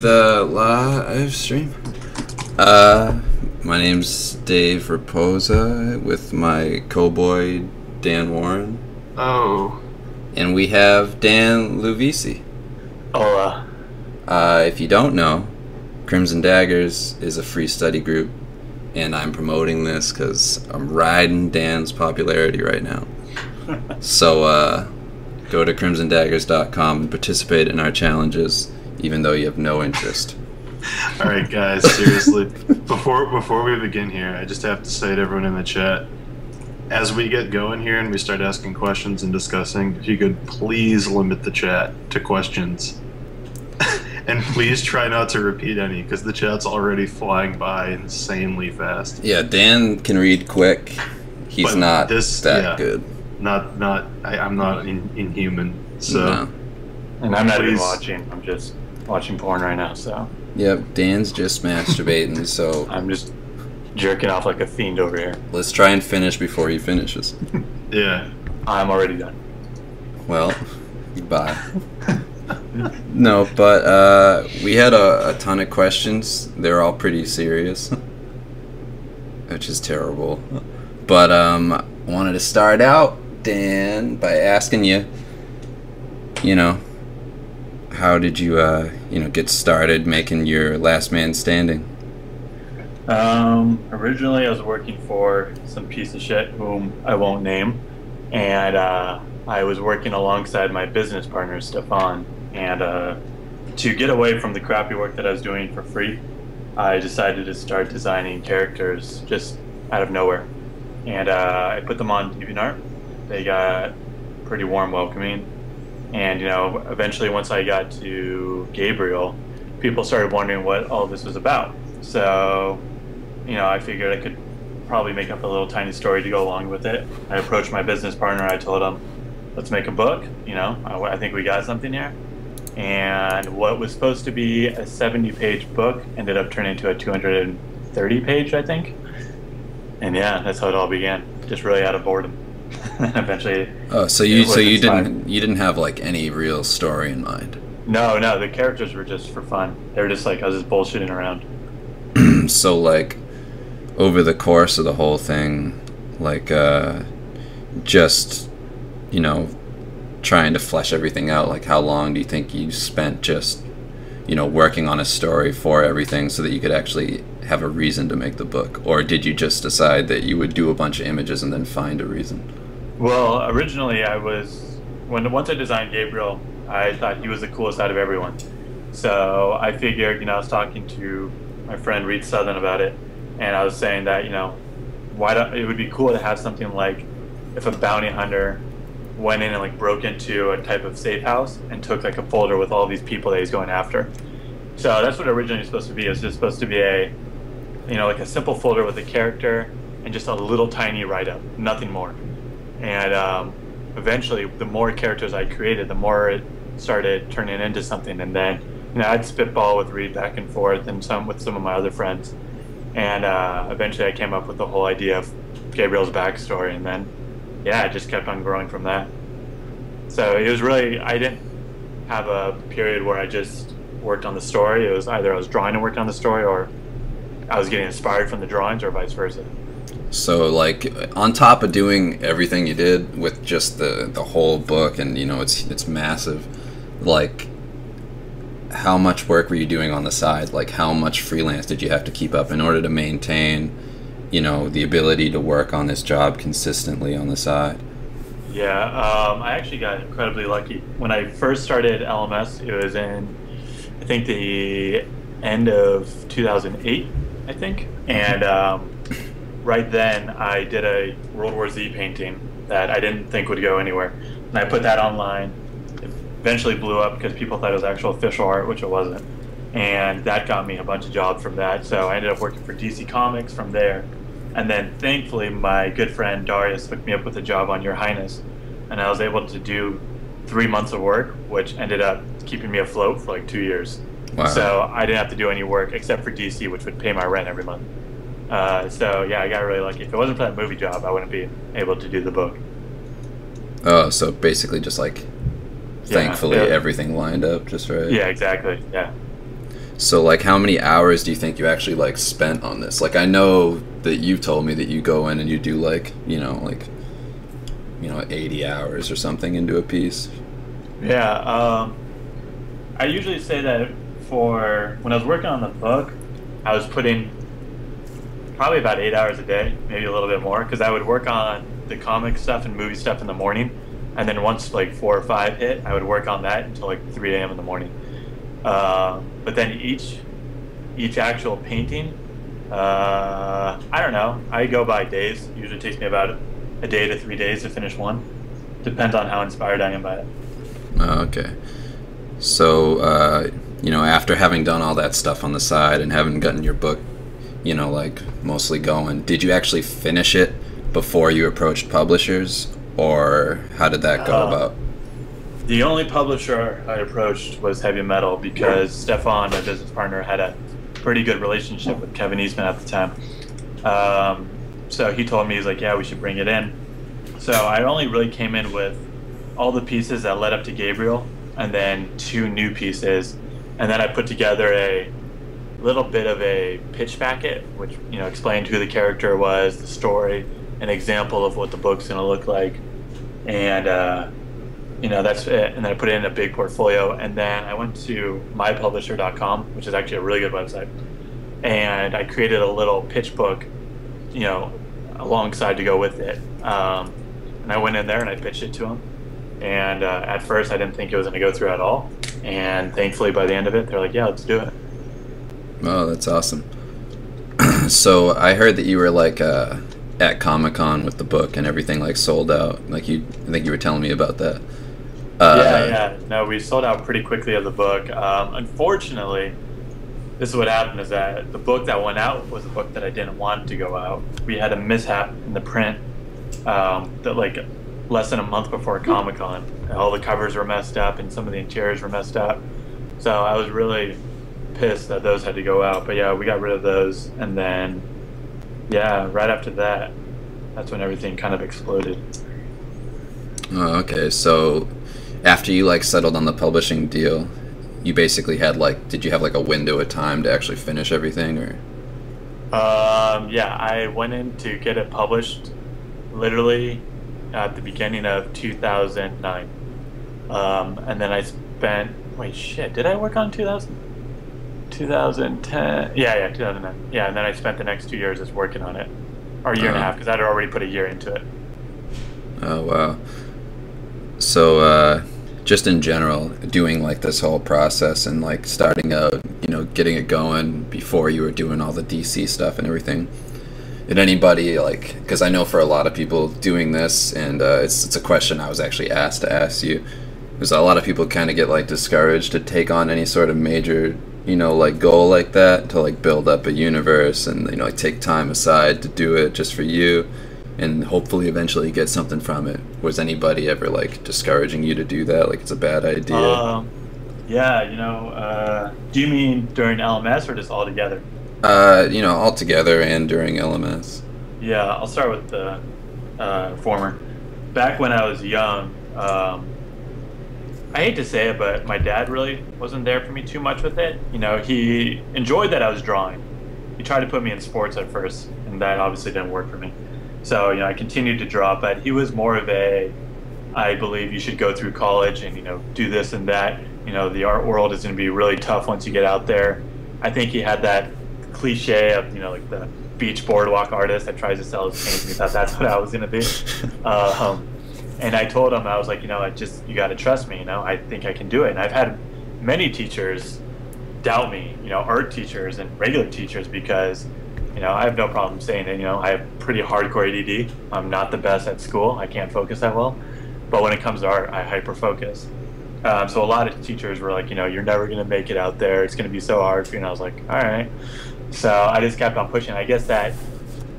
the live stream. Uh, my name's Dave Rapoza with my co-boy Dan Warren, Oh, and we have Dan Luvisi. Hola. Uh, if you don't know, Crimson Daggers is a free study group, and I'm promoting this because I'm riding Dan's popularity right now. so uh, go to crimsondaggers.com and participate in our challenges, even though you have no interest. all right, guys. Seriously, before before we begin here, I just have to say to everyone in the chat, as we get going here and we start asking questions and discussing, if you could please limit the chat to questions, and please try not to repeat any because the chat's already flying by insanely fast. Yeah, Dan can read quick. He's But not this- that yeah. good. Not not I, I'm not in, inhuman. So No. And I'm not even watching. I'm just watching porn right now, so Yep, Dan's just masturbating, so I'm just jerking off like a fiend over here. let's try and finish before he finishes. yeah. I'm already done. Well, goodbye. no, but uh, we had a, a ton of questions. They're all pretty serious, which is terrible. But um, I wanted to start out, Dan, by asking you, you know, how did you, uh, you know, get started making your Last Man Standing? Um, originally, I was working for some piece of shit whom I won't name, and uh, I was working alongside my business partner Stefan. And uh, to get away from the crappy work that I was doing for free, I decided to start designing characters just out of nowhere. And uh, I put them on DeviantArt. They got pretty warm welcoming, and you know, eventually, once I got to Gabriel, people started wondering what all this was about. So you know, I figured I could probably make up a little tiny story to go along with it. I approached my business partner. I told him, let's make a book. You know, I, I think we got something here. And what was supposed to be a 70 page book ended up turning into a 230 page, I think. And yeah, that's how it all began. Just really out of boredom. Eventually, Oh, so you so you didn't fun. you didn't have like any real story in mind. no, no, the characters were just for fun. They were just like, I was just bullshitting around. so like over the course of the whole thing like uh just you know trying to flesh everything out like how long do you think you spent just you know working on a story for everything so that you could actually have a reason to make the book or did you just decide that you would do a bunch of images and then find a reason Well, originally I was when once I designed Gabriel, I thought he was the coolest out of everyone. So I figured, you know, I was talking to my friend Reed Southern about it, and I was saying that, you know, why don't it would be cool to have something like if a bounty hunter went in and like broke into a type of safe house and took like a folder with all these people that he's going after. So that's what originally was supposed to be. It was just supposed to be a, you know, like a simple folder with a character and just a little tiny write up, nothing more and um, eventually the more characters i created the more it started turning into something. And then you know i'd spitball with reed back and forth and some with some of my other friends. And uh, eventually i came up with the whole idea of gabriel's backstory. And then yeah it just kept on growing from that. So it was really i didn't have a period where i just worked on the story. It was either i was drawing and working on the story or i was getting inspired from the drawings or vice versa So like on top of doing everything you did with just the the whole book and you know it's it's massive like how much work were you doing on the side like how much freelance did you have to keep up in order to maintain you know the ability to work on this job consistently on the side Yeah, um, I actually got incredibly lucky. When I first started LMS, it was in, I think, the end of 2008, I think. And um, right then, I did a World War Z painting that I didn't think would go anywhere. And I put that online. It eventually blew up because people thought it was actual official art, which it wasn't. And that got me a bunch of jobs from that. So I ended up working for DC Comics from there. And then thankfully, my good friend Darius hooked me up with a job on Your Highness, and I was able to do three months of work, which ended up keeping me afloat for like two years. wow So I didn't have to do any work except for DC, which would pay my rent every month. Uh, so yeah, I got really lucky. If it wasn't for that movie job, I wouldn't be able to do the book. oh so basically just like thankfully yeah. everything lined up just right Yeah, exactly. Yeah. So like how many hours do you think you actually like spent on this? Like I know that you've told me that you go in and you do like, you know, like you know, 80 hours or something into a piece. Yeah, um, I usually say that for when I was working on the book, I was putting probably about eight hours a day, maybe a little bit more, because I would work on the comic stuff and movie stuff in the morning, and then once like four or five hit, I would work on that until like 3 a.m. in the morning. Uh, but then each each actual painting, uh, I don't know. I go by days. Usually takes me about a day to three days to finish one. Depends on how inspired I am by it. Okay. So, uh, you know, after having done all that stuff on the side and having gotten your book, you know, like mostly going, did you actually finish it before you approached publishers, or how did that go uh, about? The only publisher I approached was Heavy Metal because Stefan, my business partner, had a pretty good relationship with Kevin Eastman at the time. Um, so he told me he's like, yeah, we should bring it in. So I only really came in with all the pieces that led up to Gabriel, and then two new pieces, and then I put together a little bit of a pitch packet, which you know explained who the character was, the story, an example of what the book's going to look like, and uh, you know that's it. And then I put it in a big portfolio, and then I went to mypublisher.com, which is actually a really good website, and I created a little pitch book you know, alongside to go with it. Um, and I went in there and I pitched it to him. And uh, at first, I didn't think it was going to go through at all. And thankfully, by the end of it, they're like, "Yeah, let's do it." Oh, that's awesome. so I heard that you were like uh, at Comic Con with the book and everything like sold out. Like you, I think you were telling me about that. Uh, yeah, yeah. No, we sold out pretty quickly of the book. Um, unfortunately, this is what happened is that the book that went out was a book that I didn't want to go out. We had a mishap in the print um, that like less than a month before Comic Con. All the covers were messed up and some of the interiors were messed up. So I was really pissed that those had to go out. But yeah, we got rid of those and then yeah, right after that, that's when everything kind of exploded. Oh, okay. So after you like settled on the publishing deal, you basically had like did you have like a window of time to actually finish everything or um, yeah i went in to get it published literally at the beginning of 2009 um, and then i spent wait shit did i work on 2000 2010 yeah yeah 2009 yeah and then i spent the next two years just working on it. Or a year uh, and a uh-huh. half because i'd already put a year into it. Oh wow. So uh just in general doing like this whole process and like starting out you know getting it going before you were doing all the dc stuff and everything did anybody like because i know for a lot of people doing this and uh, it's, it's a question i was actually asked to ask you because a lot of people kind of get like discouraged to take on any sort of major you know like goal like that to like build up a universe and you know like take time aside to do it just for you and hopefully eventually get something from it. Was anybody ever like discouraging you to do that? Like it's a bad idea? Um, yeah, you know. Uh, do you mean during LMS or just all together? Uh, you know, all together and during LMS. Yeah, I'll start with the uh, former. Back when I was young, um, I hate to say it, but my dad really wasn't there for me too much with it. You know, he enjoyed that I was drawing. He tried to put me in sports at first, and that obviously didn't work for me. So, you know, I continued to draw, but he was more of a, I believe you should go through college and, you know, do this and that. You know, the art world is going to be really tough once you get out there. I think he had that cliche of, you know, like the beach boardwalk artist that tries to sell his paintings. He thought that's what I was going to be. Uh, um, and I told him, I was like, you know, I just, you got to trust me, you know, I think I can do it. And I've had many teachers doubt me, you know, art teachers and regular teachers because you know, I have no problem saying that, you know, I have pretty hardcore ADD. I'm not the best at school. I can't focus that well. But when it comes to art, I hyper focus. Um, so a lot of teachers were like, you know, you're never going to make it out there. It's going to be so hard for you. And I was like, all right. So I just kept on pushing. I guess that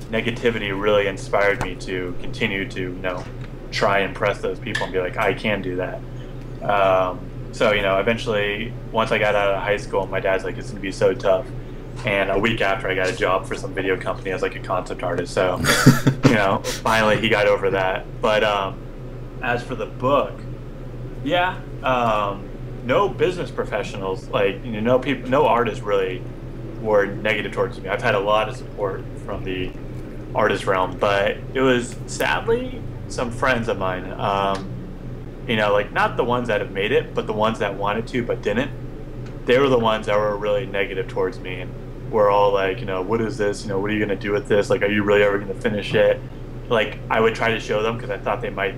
negativity really inspired me to continue to, you know, try and impress those people and be like, I can do that. Um, so, you know, eventually, once I got out of high school, my dad's like, it's going to be so tough and a week after I got a job for some video company as like a concept artist. So, you know, finally he got over that. But um, as for the book, yeah, um, no business professionals, like you know, no people, no artists really were negative towards me. I've had a lot of support from the artist realm, but it was sadly some friends of mine. Um, you know, like not the ones that have made it, but the ones that wanted to but didn't. They were the ones that were really negative towards me, and were all like, you know, what is this? You know, what are you gonna do with this? Like, are you really ever gonna finish it? Like, I would try to show them because I thought they might,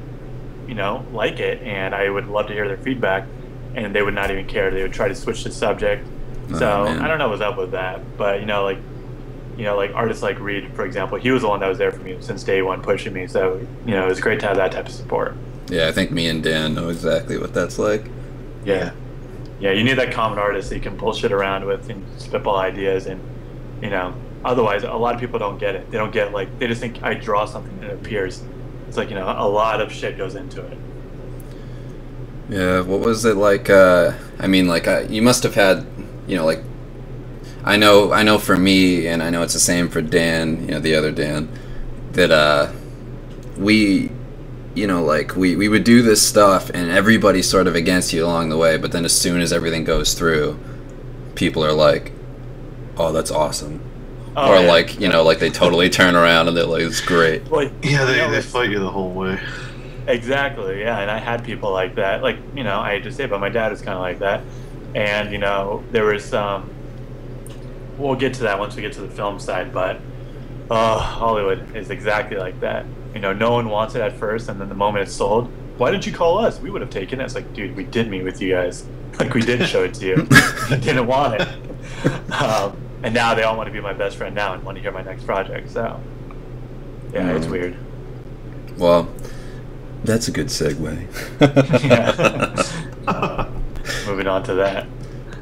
you know, like it, and I would love to hear their feedback, and they would not even care. They would try to switch the subject. Oh, so man. I don't know what's up with that, but you know, like, you know, like artists like Reed, for example, he was the one that was there for me since day one, pushing me. So you know, it was great to have that type of support. Yeah, I think me and Dan know exactly what that's like. Yeah. Yeah, you need that common artist that you can bullshit around with and spitball ideas and you know, otherwise a lot of people don't get it. They don't get like they just think I draw something and it appears. It's like, you know, a lot of shit goes into it. Yeah, what was it like? Uh, I mean, like uh, you must have had, you know, like I know, I know for me, and I know it's the same for Dan, you know, the other Dan, that uh, we, you know, like we we would do this stuff, and everybody's sort of against you along the way, but then as soon as everything goes through, people are like, "Oh, that's awesome," Oh, or yeah. like you know, like they totally turn around and they're like, "It's great." Well, Yeah, they, you know, they fight you the whole way. Exactly, yeah. And I had people like that. Like, you know, I hate to say it, but my dad is kind of like that. And, you know, there was some. We'll get to that once we get to the film side, but uh, Hollywood is exactly like that. You know, no one wants it at first, and then the moment it's sold, why didn't you call us? We would have taken it. It's like, dude, we did meet with you guys. Like, we did show it to you. you didn't want it. Um, and now they all want to be my best friend now and want to hear my next project. So, yeah, it's Mm. weird. Well, that's a good segue. Uh, moving on to that.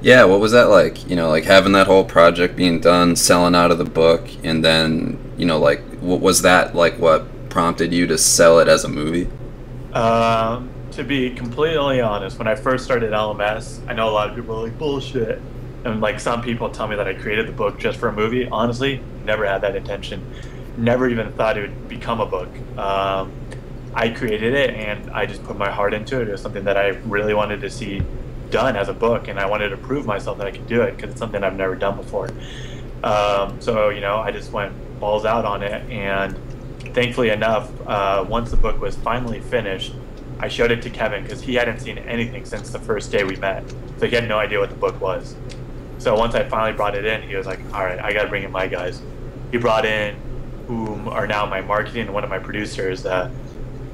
Yeah, what was that like? You know, like having that whole project being done, selling out of the book, and then, you know, like, what was that like what prompted you to sell it as a movie? Um, to be completely honest, when I first started LMS, I know a lot of people are like bullshit, and like some people tell me that I created the book just for a movie. Honestly, never had that intention. Never even thought it would become a book. Um, I created it and I just put my heart into it. It was something that I really wanted to see done as a book, and I wanted to prove myself that I could do it because it's something I've never done before. Um, so you know, I just went balls out on it, and thankfully enough, uh, once the book was finally finished, I showed it to Kevin because he hadn't seen anything since the first day we met, so he had no idea what the book was. So once I finally brought it in, he was like, "All right, I got to bring in my guys." He brought in whom are now my marketing and one of my producers, uh,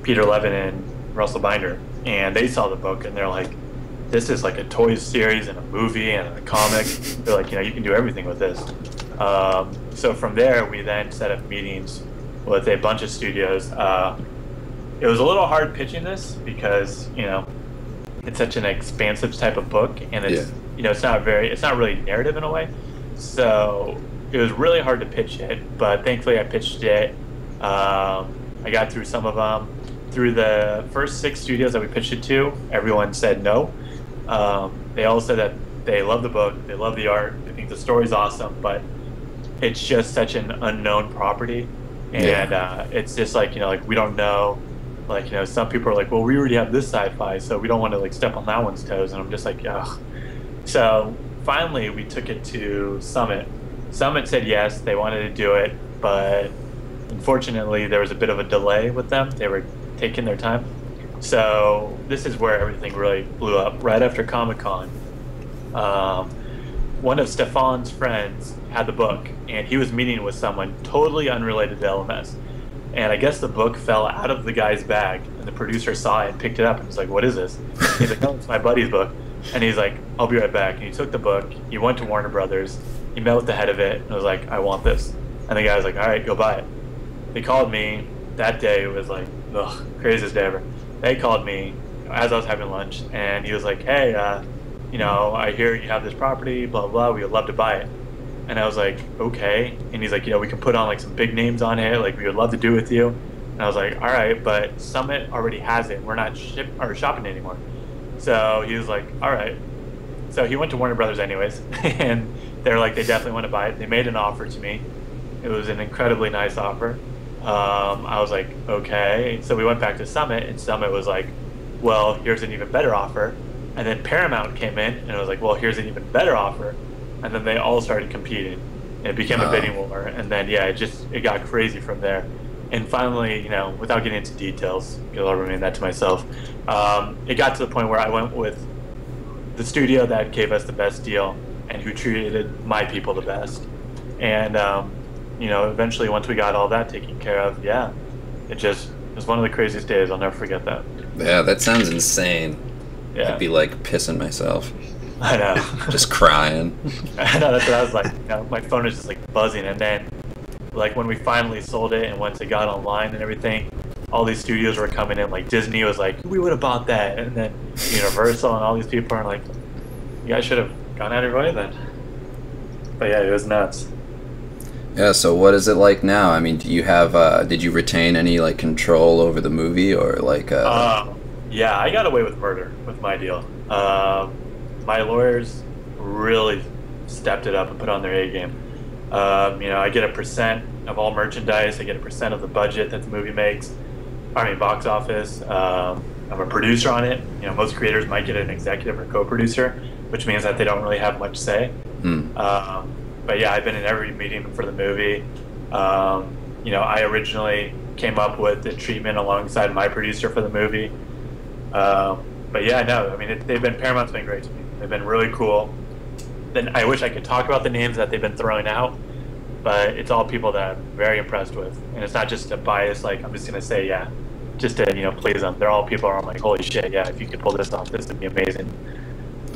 Peter Levin and Russell Binder, and they saw the book and they're like, "This is like a toy series and a movie and a comic." they're like, "You know, you can do everything with this." Um, so from there, we then set up meetings with a bunch of studios. Uh, it was a little hard pitching this because you know it's such an expansive type of book, and it's Yeah. you know it's not very it's not really narrative in a way. So it was really hard to pitch it, but thankfully I pitched it. Um, I got through some of them. Through the first six studios that we pitched it to, everyone said no. Um, they all said that they love the book, they love the art, they think the story's awesome, but it's just such an unknown property, and uh, it's just like you know, like we don't know. Like you know, some people are like, well, we already have this sci-fi, so we don't want to like step on that one's toes, and I'm just like, ugh. So finally, we took it to Summit. Summit said yes, they wanted to do it, but unfortunately, there was a bit of a delay with them. They were taking their time. So this is where everything really blew up. Right after Comic Con, um, one of Stefan's friends had the book, and he was meeting with someone totally unrelated to LMS. And I guess the book fell out of the guy's bag, and the producer saw it and picked it up and was like, "What is this?" He's like, "Oh, it's my buddy's book." And he's like, "I'll be right back." And he took the book. He went to Warner Brothers. He met with the head of it and was like, "I want this." And the guy was like, "All right, go buy it." They called me that day. It was like, ugh, craziest day ever. They called me as I was having lunch, and he was like, "Hey, uh, you know, I hear you have this property, blah blah. We would love to buy it." And I was like, "Okay." And he's like, "You know, we can put on like some big names on it. Like, we would love to do with you." And I was like, "All right, but Summit already has it. We're not ship or shopping anymore." So he was like, "All right." So he went to Warner Brothers anyways, and they're like, they definitely want to buy it. They made an offer to me. It was an incredibly nice offer. Um, I was like, okay. So we went back to Summit, and Summit was like, well, here's an even better offer. And then Paramount came in and it was like, well, here's an even better offer. And then they all started competing. And it became a bidding war. And then, yeah, it just, it got crazy from there. And finally, you know, without getting into details, because I'll remain that to myself, um, it got to the point where I went with the studio that gave us the best deal and who treated my people the best. And, um, you know, eventually, once we got all that taken care of, yeah, it just it was one of the craziest days. I'll never forget that. Yeah, that sounds insane. Yeah, I'd be like pissing myself, I know. just crying. I know that's what I was like. You know, my phone is just like buzzing, and then like when we finally sold it and once it got online and everything, all these studios were coming in. Like Disney was like, we would have bought that, and then Universal and all these people are like, you guys should have gone out of your way then. But yeah, it was nuts. Yeah, so what is it like now? I mean, do you have uh did you retain any like control over the movie or like uh Um, yeah, I got away with murder with my deal. Um, my lawyers really stepped it up and put on their A game. Um, you know, I get a percent of all merchandise. I get a percent of the budget that the movie makes. I mean, box office. Um, I'm a producer on it. You know, most creators might get an executive or co-producer, which means that they don't really have much say. hmm, Um, but yeah, I've been in every meeting for the movie. Um, you know, I originally came up with the treatment alongside my producer for the movie. Um, but yeah, no, I mean, it, they've been Paramount's been great to me. They've been really cool. Then I wish I could talk about the names that they've been throwing out, but it's all people that I'm very impressed with, and it's not just a bias. Like I'm just gonna say, yeah, just to you know please them. They're all people are like, holy shit, yeah, if you could pull this off, this would be amazing.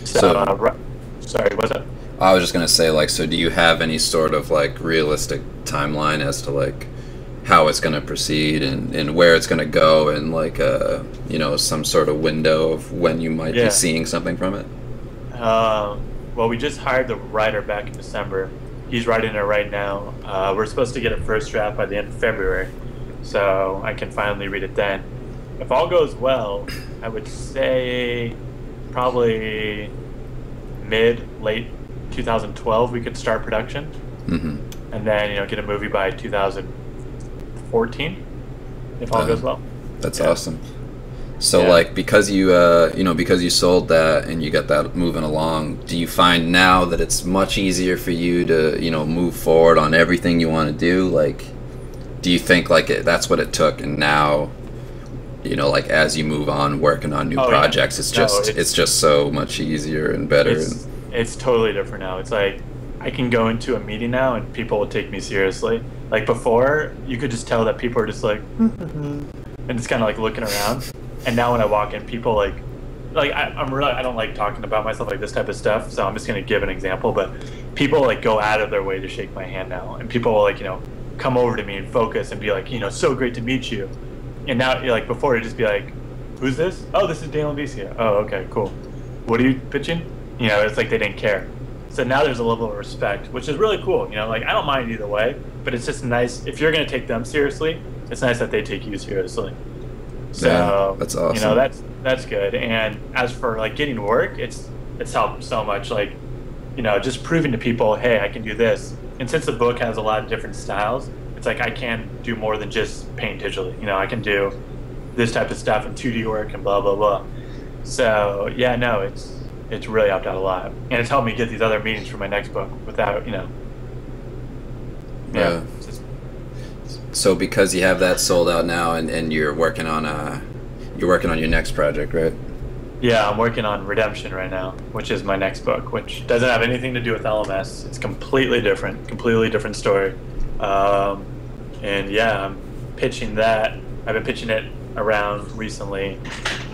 So, So- uh, sorry, what's up? I was just gonna say like so do you have any sort of like realistic timeline as to like how it's gonna proceed and, and where it's gonna go and like uh you know some sort of window of when you might Yeah. be seeing something from it? Um, well, we just hired the writer back in December. He's writing it right now. Uh, we're supposed to get a first draft by the end of February, so I can finally read it then. If all goes well, I would say probably mid late 2012 we could start production, hmm and then you know get a movie by 2014 if all Uh, goes well. That's Yeah. awesome. So Yeah. like because you uh you know because you sold that and you got that moving along, do you find now that it's much easier for you to you know move forward on everything you want to do? Like, do you think like it, that's what it took, and now, you know, like as you move on working on new Oh, yeah. projects, it's No, just it's- it's, just so much easier and better. It's, it's totally different now. It's like I can go into a meeting now and people will take me seriously. Like before, you could just tell that people are just like, and just kind of like looking around. And now when I walk in, people like, like I, I'm really I don't like talking about myself like this type of stuff. So I'm just gonna give an example. But people like go out of their way to shake my hand now, and people will like you know come over to me and focus and be like, you know, so great to meet you. And now like before it'd just be like, who's this? Oh, this is Dan Luvisi. Oh, okay, cool. What are you pitching? You know, it's like they didn't care. So now there's a level of respect, which is really cool. You know, like I don't mind either way, but it's just nice if you're gonna take them seriously. It's nice that they take you seriously. So Yeah, that's awesome. You know, that's that's good. And as for like getting work, it's it's helped so much. Like, you know, just proving to people, hey, I can do this. And since the book has a lot of different styles, it's like I can do more than just paint digitally. You know, I can do this type of stuff and 2D work and blah blah blah. So yeah, no, it's it's really helped out a lot, and it's helped me get these other meetings for my next book without you know. Yeah. just- so because you have that sold out now, and, and you're working on uh you're working on your next project, right? yeah, I'm working on Redemption right now, which is my next book, which doesn't have anything to do with LMS. It's completely different, completely different story. Um, and yeah, I'm pitching that. I've been pitching it around recently,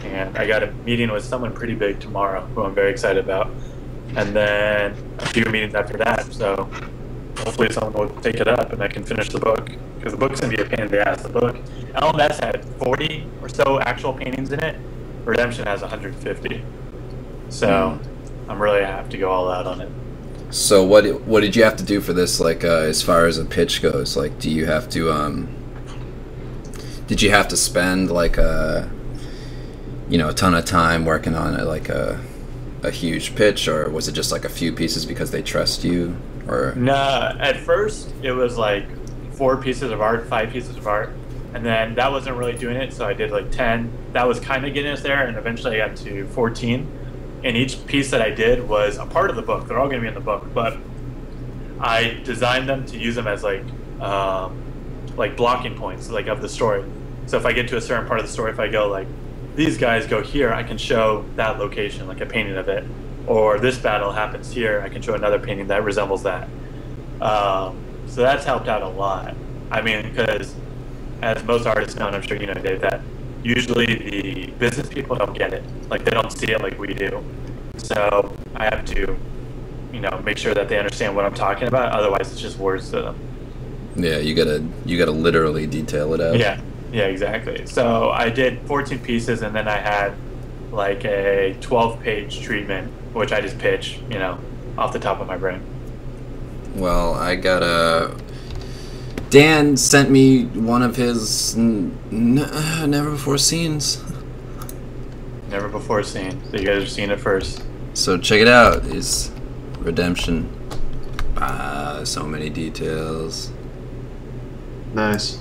and I got a meeting with someone pretty big tomorrow, who I'm very excited about. And then a few meetings after that. So hopefully someone will take it up and I can finish the book because the book's gonna be a pain in the ass. The book LMS had 40 or so actual paintings in it. Redemption has 150. So I'm really have to go all out on it. So what what did you have to do for this? Like uh, as far as a pitch goes, like do you have to um, did you have to spend like a you know a ton of time working on it, like a a huge pitch, or was it just like a few pieces because they trust you, or Nah, at first it was like four pieces of art, five pieces of art, and then that wasn't really doing it. So I did like ten. That was kind of getting us there, and eventually I got to fourteen. and each piece that I did was a part of the book. They're all going to be in the book, but I designed them to use them as like um, like blocking points, like of the story. So if I get to a certain part of the story, if I go like these guys go here, I can show that location, like a painting of it, or this battle happens here, I can show another painting that resembles that. Um, so that's helped out a lot. I mean, because as most artists know, and I'm sure you know, Dave, that usually the business people don't get it. Like they don't see it like we do. So I have to, you know, make sure that they understand what I'm talking about. Otherwise, it's just words to them. Yeah, you gotta you gotta literally detail it out. Yeah, yeah, exactly. So I did 14 pieces, and then I had like a 12 page treatment, which I just pitch, you know, off the top of my brain. Well, I got a. Dan sent me one of his n- n- uh, never before scenes. Never before seen. So you guys are seeing it first. So check it out. Is redemption. Ah, so many details. Nice.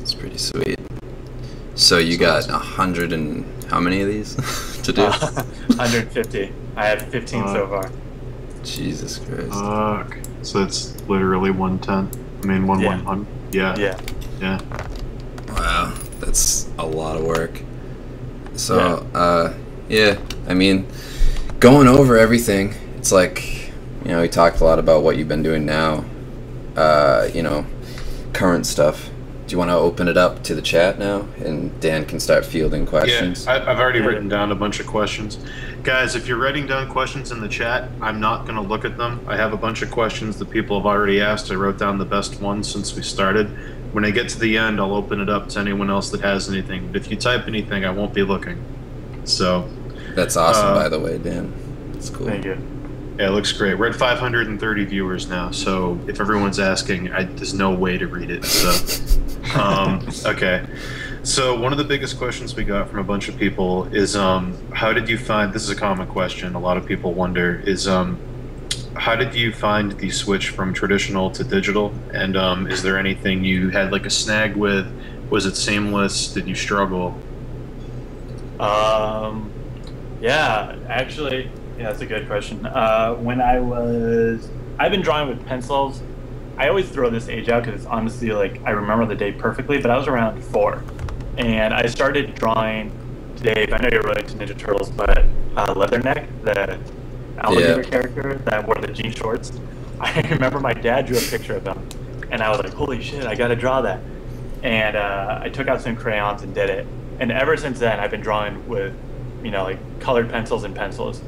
It's pretty sweet. So you got a hundred and how many of these to do? Uh, 150. I have 15 so far. Jesus Christ. Fuck. So it's literally one ten. I mean one Yeah. one hundred. Yeah. Yeah. Yeah. Wow, that's a lot of work. So, uh, yeah, I mean, going over everything, it's like, you know, we talked a lot about what you've been doing now, uh, you know, current stuff. Do you want to open it up to the chat now, and Dan can start fielding questions? Yeah, I, I've already written down a bunch of questions. Guys, if you're writing down questions in the chat, I'm not going to look at them. I have a bunch of questions that people have already asked. I wrote down the best ones since we started. When I get to the end, I'll open it up to anyone else that has anything. But if you type anything, I won't be looking. So, That's awesome, Uh, by the way, Dan. It's cool. Thank you. Yeah, it looks great. We're at 530 viewers now, so if everyone's asking, I, there's no way to read it. So, um, okay. So one of the biggest questions we got from a bunch of people is, um, how did you find? This is a common question. A lot of people wonder is, um, how did you find the switch from traditional to digital? And um, is there anything you had like a snag with? Was it seamless? Did you struggle? Um, yeah, actually, yeah, that's a good question. Uh, when I was, I've been drawing with pencils. I always throw this age out because it's honestly like I remember the day perfectly, but I was around four, and I started drawing. Dave, I know you're related to Ninja Turtles, but uh, Leatherneck, the alligator Yeah. character that wore the jean shorts. I remember my dad drew a picture of him, and I was like, "Holy shit, I got to draw that!" And uh, I took out some crayons and did it. And ever since then, I've been drawing with, you know, like colored pencils and pencils.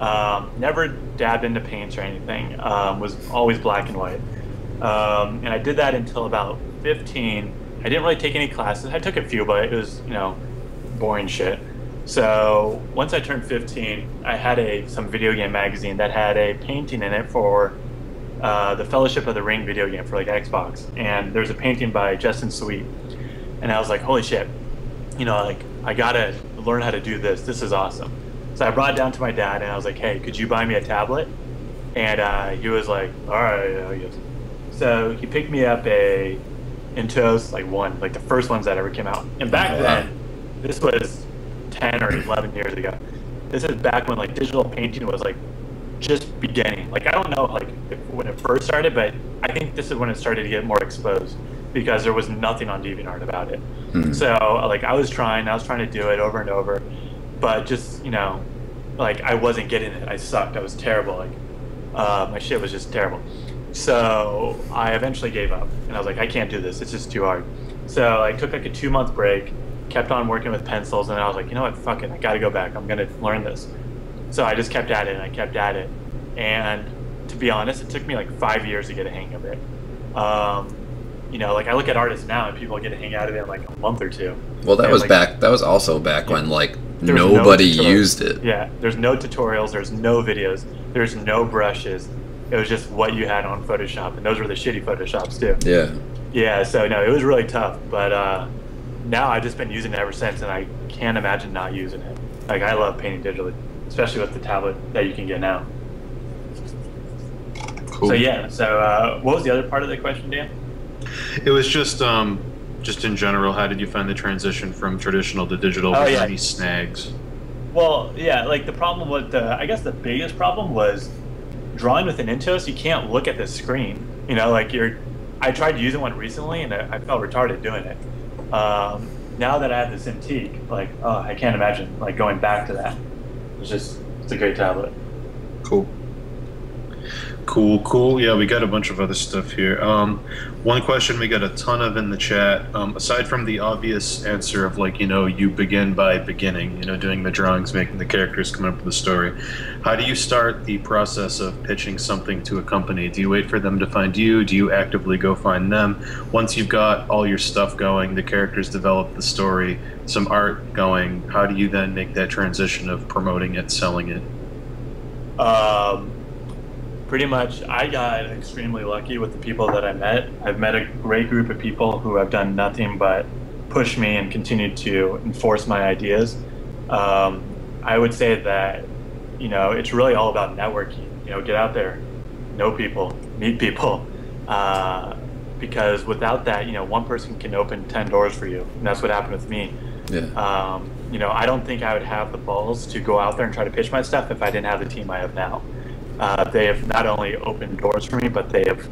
Um, never dabbed into paints or anything. Um, was always black and white. Um, and I did that until about 15. I didn't really take any classes. I took a few, but it was, you know, boring shit. So once I turned 15, I had a some video game magazine that had a painting in it for uh, the Fellowship of the Ring video game for like Xbox, and there's a painting by Justin Sweet, and I was like, holy shit, you know, like I gotta learn how to do this. This is awesome. So I brought it down to my dad, and I was like, hey, could you buy me a tablet? And uh, he was like, all right, guess. So he picked me up a Intuos like one, like the first ones that ever came out. And back then, this was 10 or 11 years ago. This is back when like digital painting was like just beginning. Like I don't know like if, when it first started, but I think this is when it started to get more exposed because there was nothing on DeviantArt about it. Mhm. So like I was trying, I was trying to do it over and over, but just you know, like I wasn't getting it. I sucked. I was terrible. Like uh, my shit was just terrible. So I eventually gave up, and I was like, I can't do this. It's just too hard. So I took like a two month break, kept on working with pencils, and I was like, you know what, fuck it, I got to go back. I'm gonna learn this. So I just kept at it, and I kept at it, and to be honest, it took me like five years to get a hang of it. Um, you know, like I look at artists now, and people get a hang out of it in like a month or two. Well, that And, was like, back. That was also back when like There was no nobody used it. Yeah, there's no tutorials, there's no videos, there's no brushes. It was just what you had on Photoshop, and those were the shitty Photoshops too. Yeah. Yeah, so no, it was really tough, but uh, now I've just been using it ever since, and I can't imagine not using it. Like I love painting digitally, especially with the tablet that you can get now. Cool. So yeah, so uh, what was the other part of the question, Dan? It was just um, just in general. How did you find the transition from traditional to digital? Oh, Were yeah. Any snags? Well, yeah, like the problem with the, I guess the biggest problem was drawing with an Intuos, you can't look at the screen. You know, like you're, I tried using one recently and I, I felt retarded doing it. Um, now that I have this Cintiq, like, oh, I can't imagine like going back to that. It's just, it's a great tablet. Cool. Cool, cool. Yeah, we got a bunch of other stuff here. Um, one question we got a ton of in the chat. Um, aside from the obvious answer of like, you know, you begin by beginning, you know, doing the drawings, making the characters, coming up with the story. How do you start the process of pitching something to a company? Do you wait for them to find you? Do you actively go find them? Once you've got all your stuff going, the characters develop the story, some art going. How do you then make that transition of promoting it, selling it? Um, pretty much I got extremely lucky with the people that I met. I've met a great group of people who have done nothing but push me and continue to enforce my ideas. Um, I would say that, you know, it's really all about networking. You know, get out there, know people, meet people. Uh, because without that, you know, one person can open 10 doors for you. And that's what happened with me. Yeah. Um, you know, I don't think I would have the balls to go out there and try to pitch my stuff if I didn't have the team I have now. Uh, they have not only opened doors for me, but they have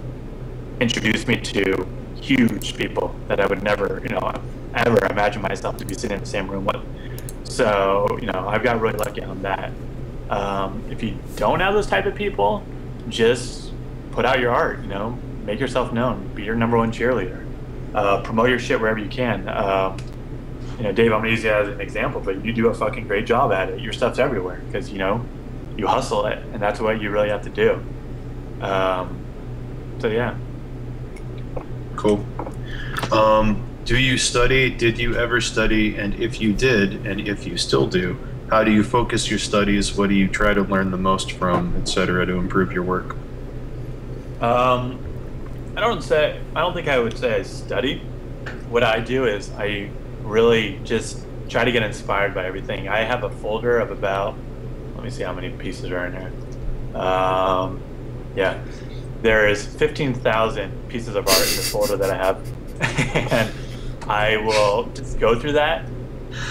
introduced me to huge people that I would never, you know, ever imagine myself to be sitting in the same room with. So, you know, I've got really lucky on that. Um, if you don't have those type of people, just put out your art, you know, make yourself known, be your number one cheerleader, uh, promote your shit wherever you can. Uh, you know, Dave, I'm gonna use you as an example, but you do a fucking great job at it. Your stuff's everywhere because you know you hustle it, and that's what you really have to do. Um, so yeah. Cool. Um, do you study? Did you ever study? And if you did, and if you still do, how do you focus your studies? What do you try to learn the most from, etc., to improve your work? Um, I don't say. I don't think I would say I study. What I do is I really just try to get inspired by everything. I have a folder of about. Let me see how many pieces are in here. Um, yeah, there is fifteen thousand pieces of art in this folder that I have, and I will just go through that,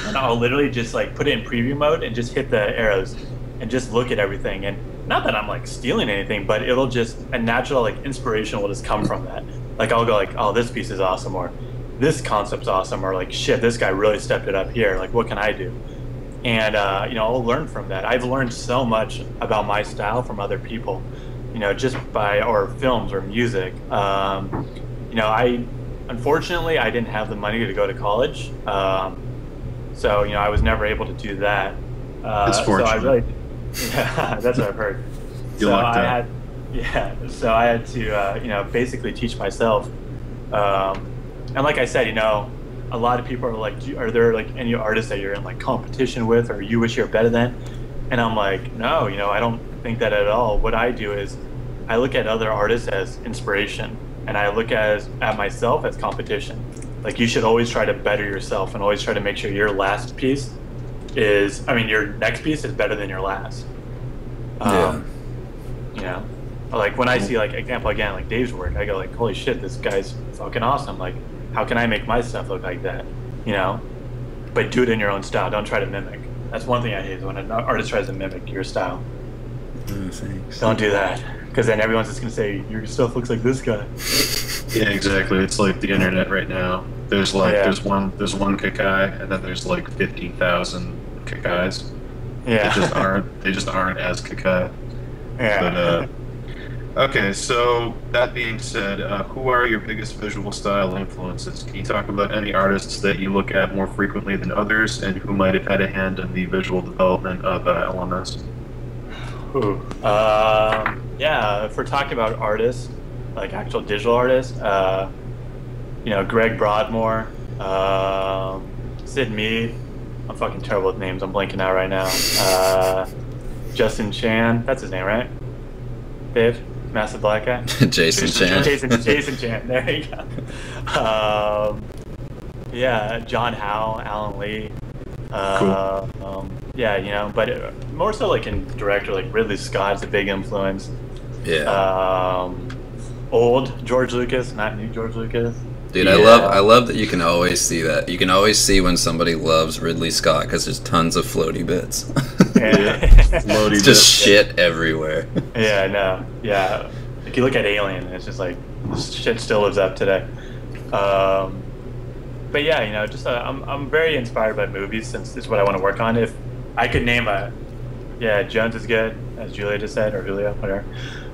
and I'll literally just like put it in preview mode and just hit the arrows, and just look at everything. And not that I'm like stealing anything, but it'll just a natural like inspiration will just come from that. Like I'll go like, oh, this piece is awesome, or this concept's awesome, or like, shit, this guy really stepped it up here. Like, what can I do? And uh, you know, I'll learn from that. I've learned so much about my style from other people, you know, just by or films or music. Um, you know, I unfortunately I didn't have the money to go to college, um, so you know, I was never able to do that. Uh, It's so I really, yeah, that's what I've heard. You so lucked I out. had, yeah, so I had to, uh, you know, basically teach myself. Um, and like I said, you know, a lot of people are like, "Do- are there like any artists that you're in like competition with, or you wish you're better than? And I'm like, no, you know, I don't think that at all. What I do is, I look at other artists as inspiration, and I look at at myself as competition. Like you should always try to better yourself, and always try to make sure your last piece is, I mean, your next piece is better than your last. Um, you know like when i see like example again like dave's work i go like holy shit this guy's fucking awesome like how can i make my stuff look like that you know but do it in your own style don't try to mimic that's one thing i hate is when an artist tries to mimic your style Oh, thanks. don't do that because then everyone's just gonna say your stuff looks like this guy Yeah, exactly. It's like the internet right now. There's like Yeah. there's one there's one Kekai, and then there's like fifty thousand Kekais. yeah They just aren't they just aren't as Kekai. yeah But uh, okay, so that being said, uh, who are your biggest visual style influences? Can you talk about any artists that you look at more frequently than others, and who might have had a hand in the visual development of uh, LMS? Ooh. Um, yeah, if we're talking about artists, like actual digital artists, uh, you know, Greg Broadmore, um, Syd Mead. I'm fucking terrible with names. I'm blanking out right now. Uh, Justin Chan. That's his name, right? Dave? Massive Black Guy? Jason Chan. Jason, Jason Chan. There you go. Um, yeah, John Howe, Alan Lee. Uh, um, yeah, you know, but uh, more so like in director, like Ridley Scott's a big influence. Yeah. Um, old George Lucas, not new George Lucas. Dude, I love I love that you can always see that. You can always see when somebody loves Ridley Scott because there's tons of floaty bits. Yeah, Floaty it's just shit everywhere. yeah, I know. Yeah, if you look at Alien, it's just like shit still lives up today. Um, but yeah, you know, just uh, I'm I'm very inspired by movies since it's what I want to work on. If I could name a, yeah, Jones is good, as Julia just said, or Julia, whatever.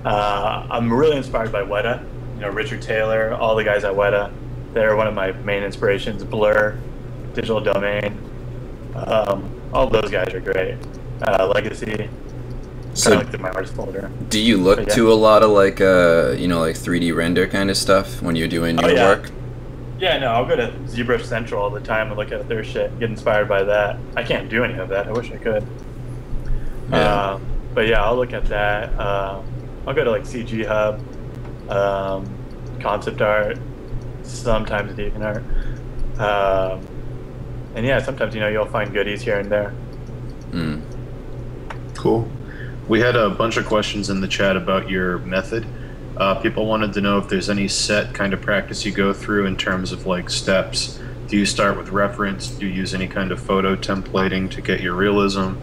Uh, I'm really inspired by Weta. You know, Richard Taylor, all the guys at Weta. They're one of my main inspirations. Blur, Digital Domain, um, all those guys are great. Uh, Legacy, kind So of like my artist folder. do you look yeah. to a lot of like uh you know like 3D render kind of stuff when you're doing Oh, your yeah. work? Yeah, no, I'll go to ZBrush Central all the time and look at their shit, get inspired by that. I can't do any of that. I wish I could. Yeah. Um, but yeah, I'll look at that. Um, I'll go to like CG Hub, um, concept art, sometimes DeviantArt. Um, and yeah, sometimes you know you'll find goodies here and there. Mm. Cool. We had a bunch of questions in the chat about your method. Uh, people wanted to know if there's any set kind of practice you go through in terms of like steps. Do you start with reference? Do you use any kind of photo templating to get your realism?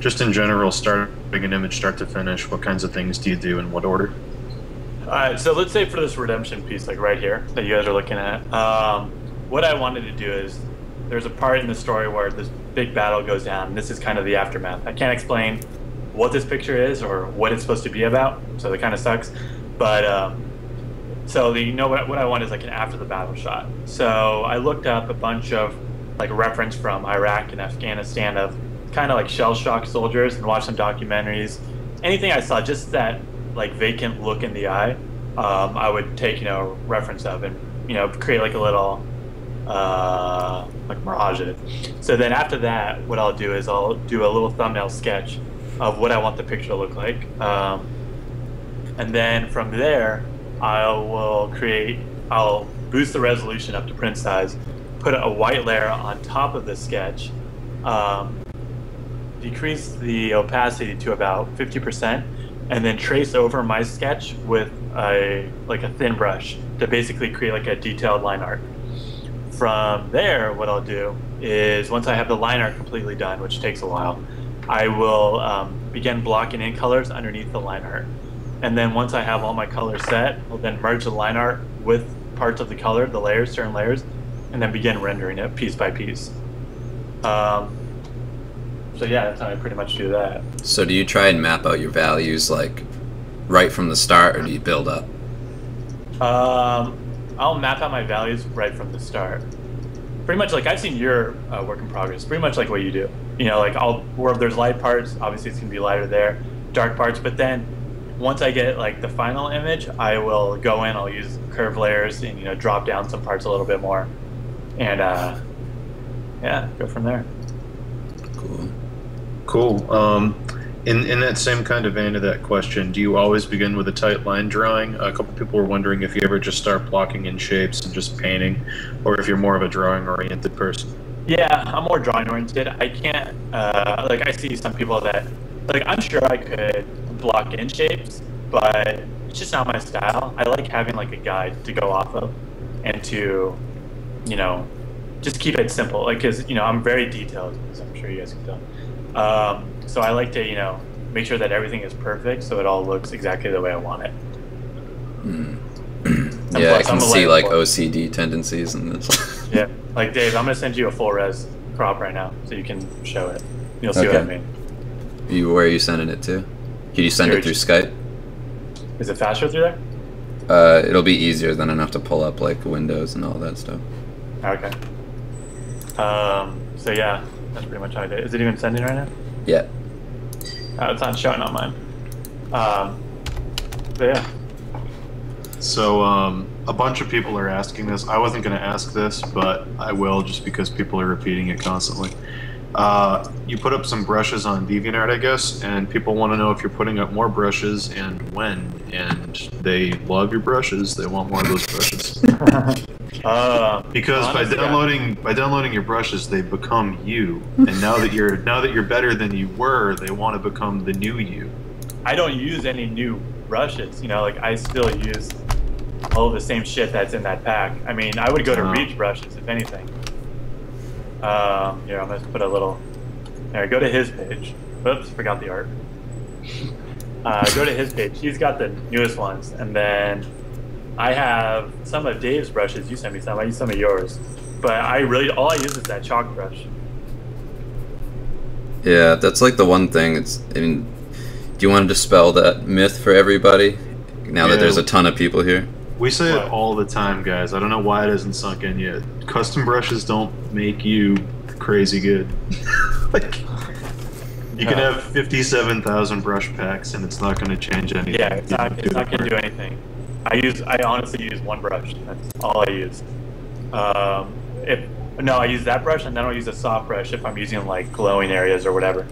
Just in general, starting an image start to finish, what kinds of things do you do in what order? All right, so let's say for this redemption piece, like right here, that you guys are looking at, um, what I wanted to do is there's a part in the story where this big battle goes down. And this is kind of the aftermath. I can't explain what this picture is or what it's supposed to be about, so it kind of sucks. But um, so the, you know what, what I want is like an after the battle shot. So I looked up a bunch of like reference from Iraq and Afghanistan of kind of like shell shock soldiers and watched some documentaries. Anything I saw, just that like vacant look in the eye, um, I would take you know reference of and you know create like a little uh, like mirage it. So then after that, what I'll do is I'll do a little thumbnail sketch of what I want the picture to look like. Um, and then from there, I will create, I'll boost the resolution up to print size, put a white layer on top of the sketch, um, decrease the opacity to about 50%, and then trace over my sketch with a like a thin brush to basically create like a detailed line art. From there, what I'll do is once I have the line art completely done, which takes a while, I will um, begin blocking in colors underneath the line art. And then once I have all my colors set, I'll then merge the line art with parts of the color, the layers, certain layers, and then begin rendering it piece by piece. Um, so yeah, that's how I pretty much do that. So do you try and map out your values like right from the start, or do you build up? Um, I'll map out my values right from the start. Pretty much like I've seen your uh, work in progress. Pretty much like what you do. You know, like I'll where there's light parts, obviously it's gonna be lighter there. Dark parts, but then once I get like the final image, I will go in. I'll use curve layers and you know drop down some parts a little bit more, and uh, yeah, go from there. Cool. Cool. Um, in in that same kind of vein of that question, do you always begin with a tight line drawing? A couple people were wondering if you ever just start blocking in shapes and just painting, or if you're more of a drawing oriented person. Yeah, I'm more drawing oriented. I can't uh, like I see some people that like I'm sure I could block in shapes, but it's just not my style. I like having like a guide to go off of and to, you know, just keep it simple. Like, cause you know I'm very detailed, as I'm sure you guys can tell. Um, so I like to you know make sure that everything is perfect, so it all looks exactly the way I want it. yeah, I can see like. OCD tendencies in this. Yeah, like Dave, I'm gonna send you a full res crop right now, so you can show it. You'll see what I mean. you where are you sending it to? Can you send it through Skype? Is it faster through there? Uh, it'll be easier than enough to pull up like Windows and all that stuff. Okay. Um, so yeah, that's pretty much how I did. it. Is it even sending right now? Yeah. Uh, it's not showing on mine. Um, but yeah. So um, a bunch of people are asking this. I wasn't going to ask this, but I will just because people are repeating it constantly. Uh, you put up some brushes on DeviantArt, I guess, and people want to know if you're putting up more brushes and when. And they love your brushes. They want more of those brushes. Uh, Because by downloading by downloading your brushes, they become you. And now that you're now that you're better than you were, they want to become the new you. I don't use any new brushes. You know, like I still use all of the same shit that's in that pack. I mean, I would go to Oh. Reach brushes if anything. Um, here, I'm gonna put a little. There, go to his page. Oops, forgot the art. Uh, go to his page. He's got the newest ones, and then I have some of Dave's brushes. You sent me some. I use some of yours, but I really all I use is that chalk brush. Yeah, that's like the one thing. It's. I mean, do you want to dispel that myth for everybody? Now that there's a ton of people here. We say What? it all the time, guys. I don't know why it hasn't sunk in yet. Custom brushes don't make you crazy good. like, you can have 57,000 brush packs and it's not going to change anything. Yeah, it's not. can It's do not gonna do anything. I use. I honestly use one brush. That's all I use. Um, if no, I use that brush, and then I'll use a soft brush if I'm using like glowing areas or whatever.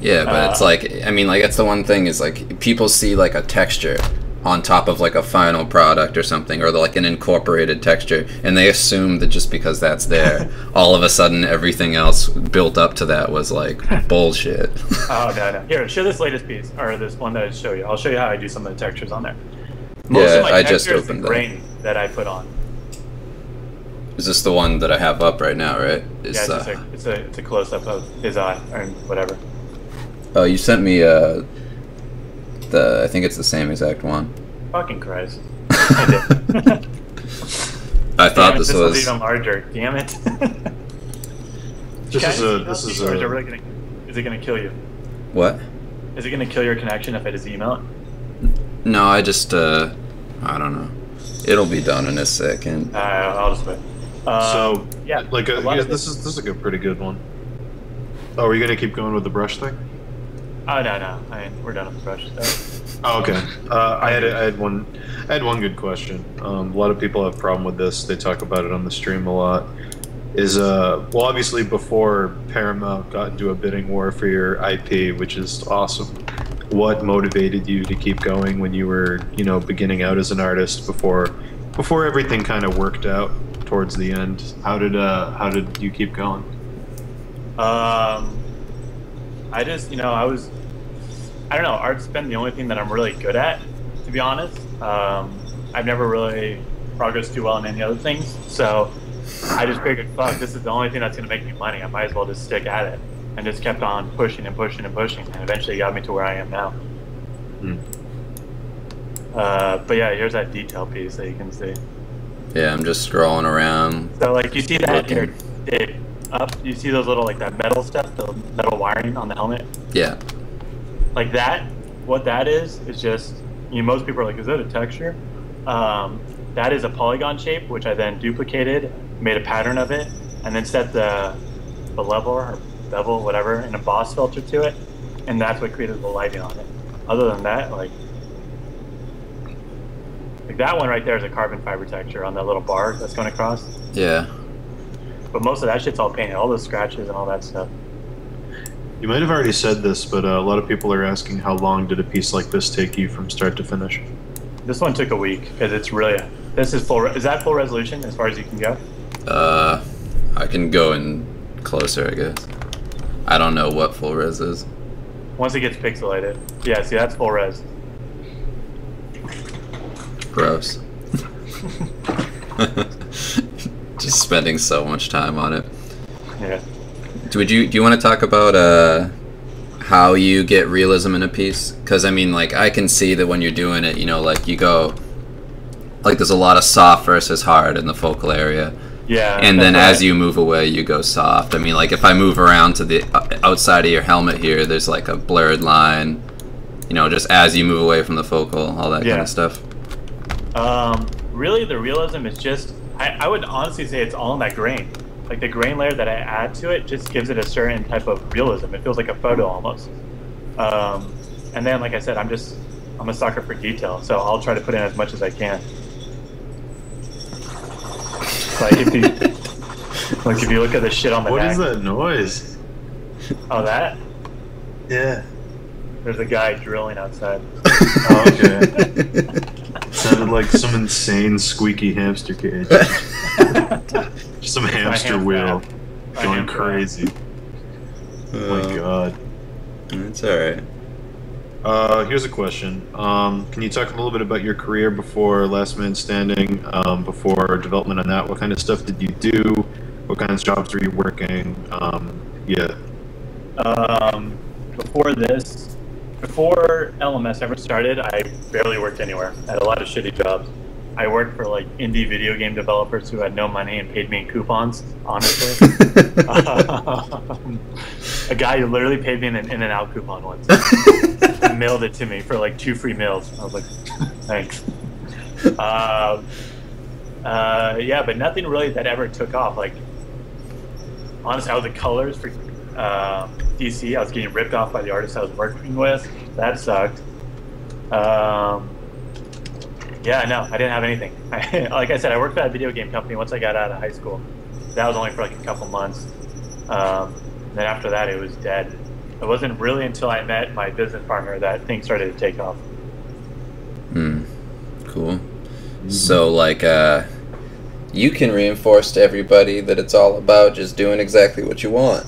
Yeah, but it's Uh, like I mean, like that's the one thing is like people see like a texture on top of like a final product or something, or like an incorporated texture, and they assume that just because that's there, all of a sudden everything else built up to that was like bullshit. Oh no, no. Here, show this latest piece or this one that I show you. I'll show you how I do some of the textures on there. Yeah, of my I just opened the that. grain that I put on. Is this the one that I have up right now, right? Is, yeah, it's, uh, a, it's a it's a close up of his eye or whatever. oh, you sent me uh, the I think it's the same exact one. Fucking Christ. I. I thought Damn it, this one's was. even larger. Damn it. This Guys, is you a. know, This is these are a. really gonna, is it gonna kill you? What? Is it gonna kill your connection if I just email it? No, I just uh, I don't know. It'll be done in a second. Uh, I'll just wait. Uh, So, yeah, like, a a, yeah, this is this is a pretty good one. Oh, are you gonna keep going with the brush thing? Oh no no, I we're done with the brush. Oh, okay. Uh, I had I had one I had one good question. Um, a lot of people have a problem with this. They talk about it on the stream a lot. Is uh well obviously before Paramount got into a bidding war for your IP, which is awesome. What motivated you to keep going when you were you know beginning out as an artist before before everything kind of worked out towards the end? How did uh how did you keep going? Um, I just, you know, I was, I don't know, art's been the only thing that I'm really good at, to be honest. Um, I've never really progressed too well in any other things, so I just figured, fuck, this is the only thing that's gonna make me money. I might as well just stick at it, and just kept on pushing and pushing and pushing, and eventually got me to where I am now. Hmm. Uh, but yeah, here's that detail piece that you can see. Yeah, I'm just scrolling around. So like you see that here. Dave, up, you see those little like that metal stuff, the metal wiring on the helmet. Yeah. like that what that is is just you know most people are like is that a texture um, that is a polygon shape which i then duplicated made a pattern of it and then set the the level or bevel whatever and emboss filter to it and that's what created the lighting on it other than that like like that one right there is a carbon fiber texture on that little bar that's going across Yeah. But most of that shit's all painted all those scratches and all that stuff You might have already said this, but uh, a lot of people are asking how long did a piece like this take you from start to finish? this one took a week because it's really this is full re- is that full resolution as far as you can go Uh, I can go in closer, I guess. I don't know what full res is. Once it gets pixelated. Yeah, see, that's full res. Gross. Just spending so much time on it. Yeah. Would you do you want to talk about uh how you get realism in a piece? Because I mean, like I can see that when you're doing it, you know, like you go, like there's a lot of soft versus hard in the focal area, Yeah. and then as you move away, you go soft. I mean, like if I move around to the uh, outside of your helmet here, there's like a blurred line. You know, just as you move away from the focal, all that kind of stuff. Um, really, the realism is just, I, I would honestly say it's all in that grain. Like the grain layer that I add to it just gives it a certain type of realism. It feels like a photo almost. Um, and then, like I said, I'm just, I'm a sucker for detail, so I'll try to put in as much as I can. Like if you, like if you look at the shit on the What neck. is that noise? Oh, that? Yeah. There's a guy drilling outside. Oh, okay. Sounded like some insane squeaky hamster cage. Just some hamster hamster wheel app. Going hamster app. crazy. Oh my god. It's alright. Uh, here's a question. Um, can you talk a little bit about your career before Last Man Standing, um, before development on that? What kind of stuff did you do? What kinds of jobs were you working? Um, yeah. Um, before this, before LMS ever started, I barely worked anywhere. I had a lot of shitty jobs. I worked for like indie video game developers who had no money and paid me in coupons. Honestly, um, a guy who literally paid me in an In-N-Out coupon once, and mailed it to me for like two free meals. I was like, thanks. Um, uh, yeah, but nothing really that ever took off. Like, honestly, I was the colors for uh, DC. I was getting ripped off by the artist I was working with. That sucked. Um, yeah, no, I didn't have anything. like I said, I worked at a video game company once I got out of high school. That was only for like a couple months. Um, then after that, it was dead. It wasn't really until I met my business partner that things started to take off. Hmm. Cool. So, like, uh, you can reinforce to everybody that it's all about just doing exactly what you want.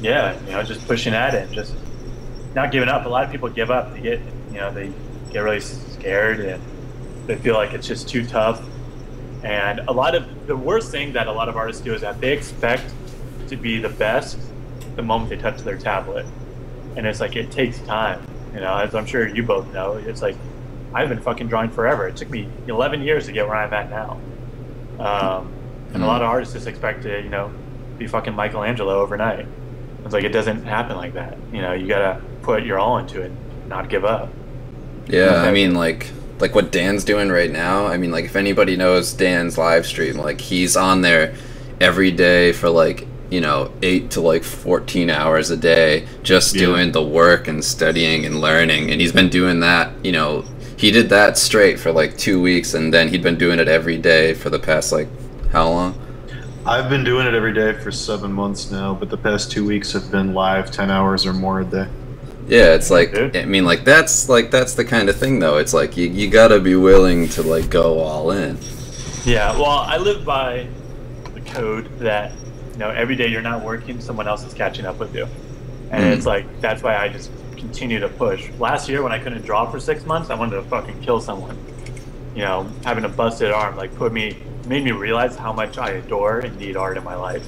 Yeah, you know, just pushing at it, just not giving up. A lot of people give up. They get, you know, they get really scared and they feel like it's just too tough. And a lot of the worst thing that a lot of artists do is that they expect to be the best the moment they touch their tablet. And it's like it takes time. You know, as I'm sure you both know, it's like I've been fucking drawing forever. It took me 11 years to get where I'm at now. Um, and a lot of artists just expect to, you know, be fucking Michelangelo overnight. It's like it doesn't happen like that. You know, you gotta put your all into it, not give up. Yeah, I mean, like, like what Dan's doing right now. I mean, like, if anybody knows Dan's live stream, like, he's on there every day for like you know eight to like 14 hours a day just Yeah. doing the work and studying and learning and he's been doing that you know he did that straight for like two weeks and then he'd been doing it every day for the past like how long I've been doing it every day for seven months now, but the past two weeks have been live 10 hours or more a day. yeah it's like Dude. i mean like that's like that's the kind of thing though it's like you, you gotta be willing to like go all in Yeah, well, I live by the code that you know every day you're not working, someone else is catching up with you, and Mm. it's like that's why I just continue to push. Last year when I couldn't draw for six months, I wanted to fucking kill someone. You know, having a busted arm like put me made me realize how much I adore and need art in my life,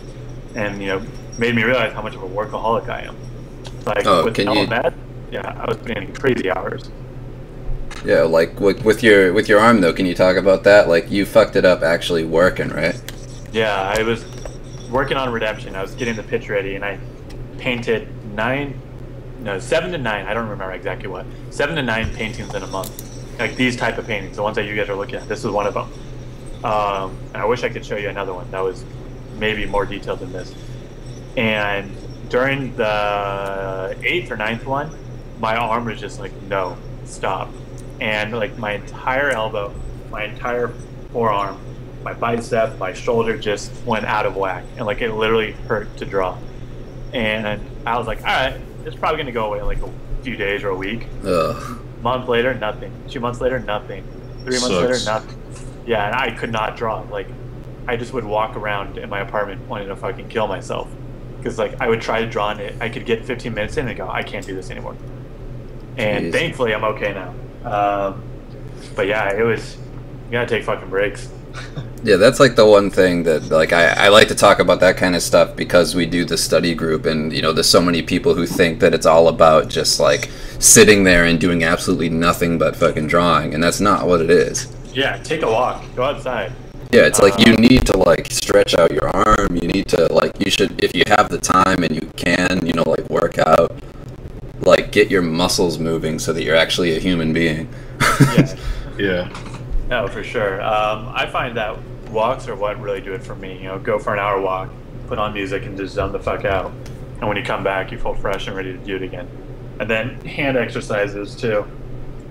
and you know made me realize how much of a workaholic I am. Like Oh, with all you- that, yeah, I was putting in crazy hours. yeah like with, with your with your arm though can you talk about that like you fucked it up actually working right Yeah, I was working on Redemption. I was getting the pitch ready, and I painted nine, no, seven to nine. I don't remember exactly what. Seven to nine paintings in a month, like these type of paintings, the ones that you guys are looking at. This was one of them. Um, I wish I could show you another one that was maybe more detailed than this. And during the eighth or ninth one, my arm was just like, no, stop. And like my entire elbow, my entire forearm, my bicep, my shoulder just went out of whack. And like it literally hurt to draw. And I was like, all right, it's probably going to go away in like a few days or a week. Ugh. Month later, nothing. Two months later, nothing. Three months Sucks. later, nothing. Yeah, and I could not draw. Like, I just would walk around in my apartment wanting to fucking kill myself. Because, like, I would try to draw and it. I could get 15 minutes in and go, I can't do this anymore. And Jeez. thankfully, I'm okay now. Um, but yeah, it was. You gotta take fucking breaks. Yeah, that's like the one thing that like I, I like to talk about that kind of stuff because we do the study group and you know there's so many people who think that it's all about just like sitting there and doing absolutely nothing but fucking drawing and that's not what it is. Yeah, take a walk. Go outside. Yeah, it's like Uh, you need to like stretch out your arm, you need to like you should if you have the time and you can, you know, like work out like get your muscles moving so that you're actually a human being. Yeah. Yeah. No, for sure. Um, I find that walks are what really do it for me. You know, go for an hour walk, put on music, and just zone the fuck out. And when you come back, you feel fresh and ready to do it again. And then hand exercises too.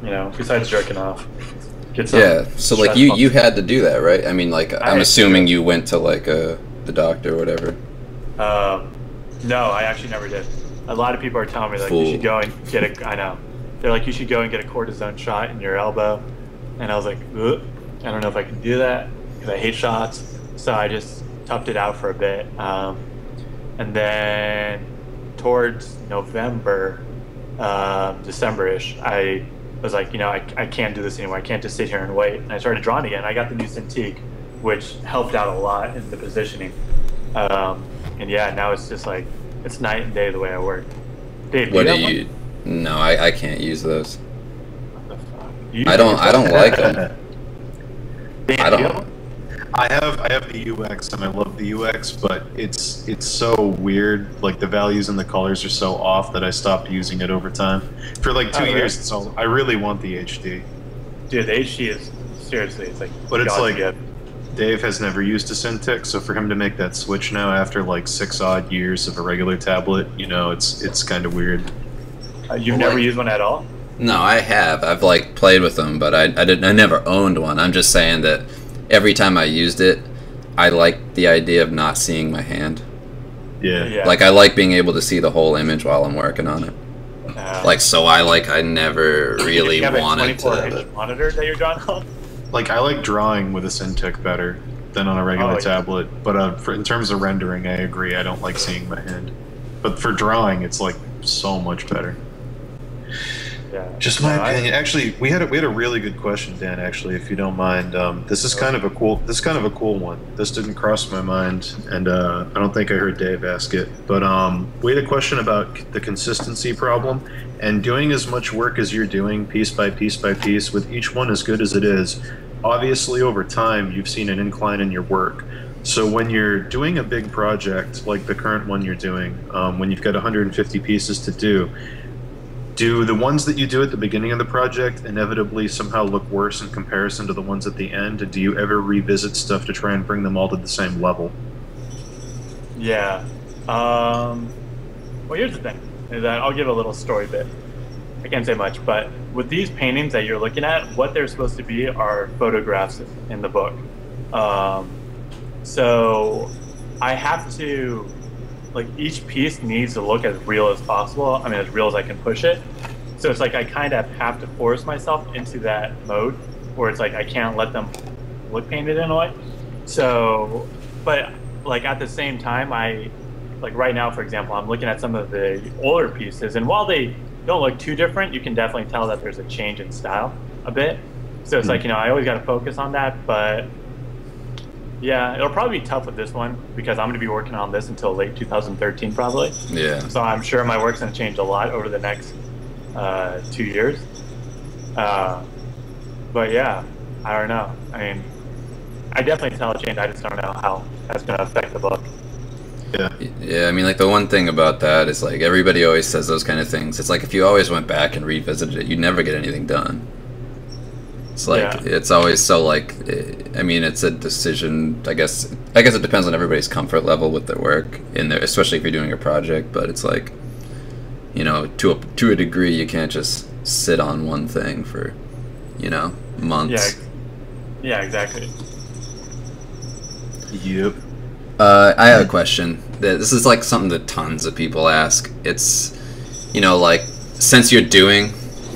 You know, besides jerking off. Yeah, so like you you had to do that, right? I mean, like I'm assuming you went to like uh, the doctor or whatever. Um, no, I actually never did. A lot of people are telling me like Fool. you should go and get a. I know. They're like you should go and get a cortisone shot in your elbow, and I was like, Ugh, I don't know if I can do that because I hate shots. So I just toughed it out for a bit, um, and then towards November, um, December-ish, I was like, you know, I, I can't do this anymore. I can't just sit here and wait. And I started drawing again. I got the new Cintiq, which helped out a lot in the positioning. Um, and yeah, now it's just like it's night and day the way I work. Dave, What do do you? have you? No, I, I can't use those. What the fuck? You- I don't I don't like them. Dave, I do you don't- have one? I have I have the UX and I love the UX, but it's it's so weird. Like the values and the colors are so off that I stopped using it over time. For like two Oh, years, it's all, I really want the HD. Dude, the HD is seriously, it's like. But it's like- gift. Dave has never used a Cintiq, so for him to make that switch now after like six odd years of a regular tablet, you know, it's it's kind of weird. Uh, you've Well, never like- used one at all? No, I have. I've like played with them, but I I didn't. I never owned one. I'm just saying that every time I used it, I liked the idea of not seeing my hand. Yeah. Yeah. Like I like being able to see the whole image while I'm working on it. Uh, Like so, I like I never really you have a wanted 24 to. inch monitor that you're drawing on? Like I like drawing with a Cintiq better than on a regular Oh, yeah. tablet, but uh, for, in terms of rendering, I agree. I don't like seeing my hand. But for drawing, it's like so much better. Yeah. Just my No, I- opinion. Actually, we had a, we had a really good question, Dan. Actually, if you don't mind, um, this is kind of a cool. This is kind of a cool one. This didn't cross my mind, and uh, I don't think I heard Dave ask it. But um, we had a question about c- the consistency problem, and doing as much work as you're doing, piece by piece by piece, with each one as good as it is. Obviously, over time, you've seen an incline in your work. So when you're doing a big project like the current one you're doing, um, when you've got 150 pieces to do, do the ones that you do at the beginning of the project inevitably somehow look worse in comparison to the ones at the end? Do you ever revisit stuff to try and bring them all to the same level? Yeah. Um, well, here's the thing: is that I'll give a little story bit. I can't say much, but with these paintings that you're looking at, what they're supposed to be are photographs in the book. Um, so I have to, like, each piece needs to look as real as possible. I mean, as real as I can push it. So it's like I kind of have to force myself into that mode where it's like I can't let them look painted in a way. So, but like at the same time, I like right now, for example, I'm looking at some of the older pieces, and while they don't look too different, you can definitely tell that there's a change in style a bit. So it's hmm. like you know, I always got to focus on that, but yeah, it'll probably be tough with this one because I'm going to be working on this until late 2013 probably. Yeah. So I'm sure my work's going to change a lot over the next uh, two years. Uh, but yeah, I don't know. I mean, I definitely tell a change. I just don't know how that's going to affect the book. Yeah. Yeah, I mean, like the one thing about that is like everybody always says those kind of things. It's like if you always went back and revisited it, you'd never get anything done. It's like Yeah. it's always so like eh, I mean, it's a decision. I guess I guess it depends on everybody's comfort level with their work in there, especially if you're doing a project. But it's like you know, to a to a degree, you can't just sit on one thing for you know months. Yeah, yeah, exactly. Yep. Uh, I have a question. This is like something that tons of people ask. It's, you know, like since you're doing,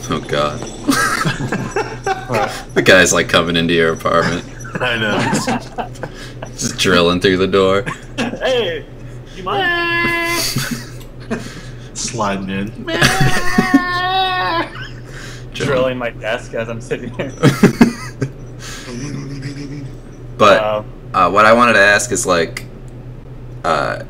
oh god, the guy's like coming into your apartment, I know. just drilling through the door. hey, you mind? Sliding in. Drilling my desk as I'm sitting here. but uh, what I wanted to ask is like, uh,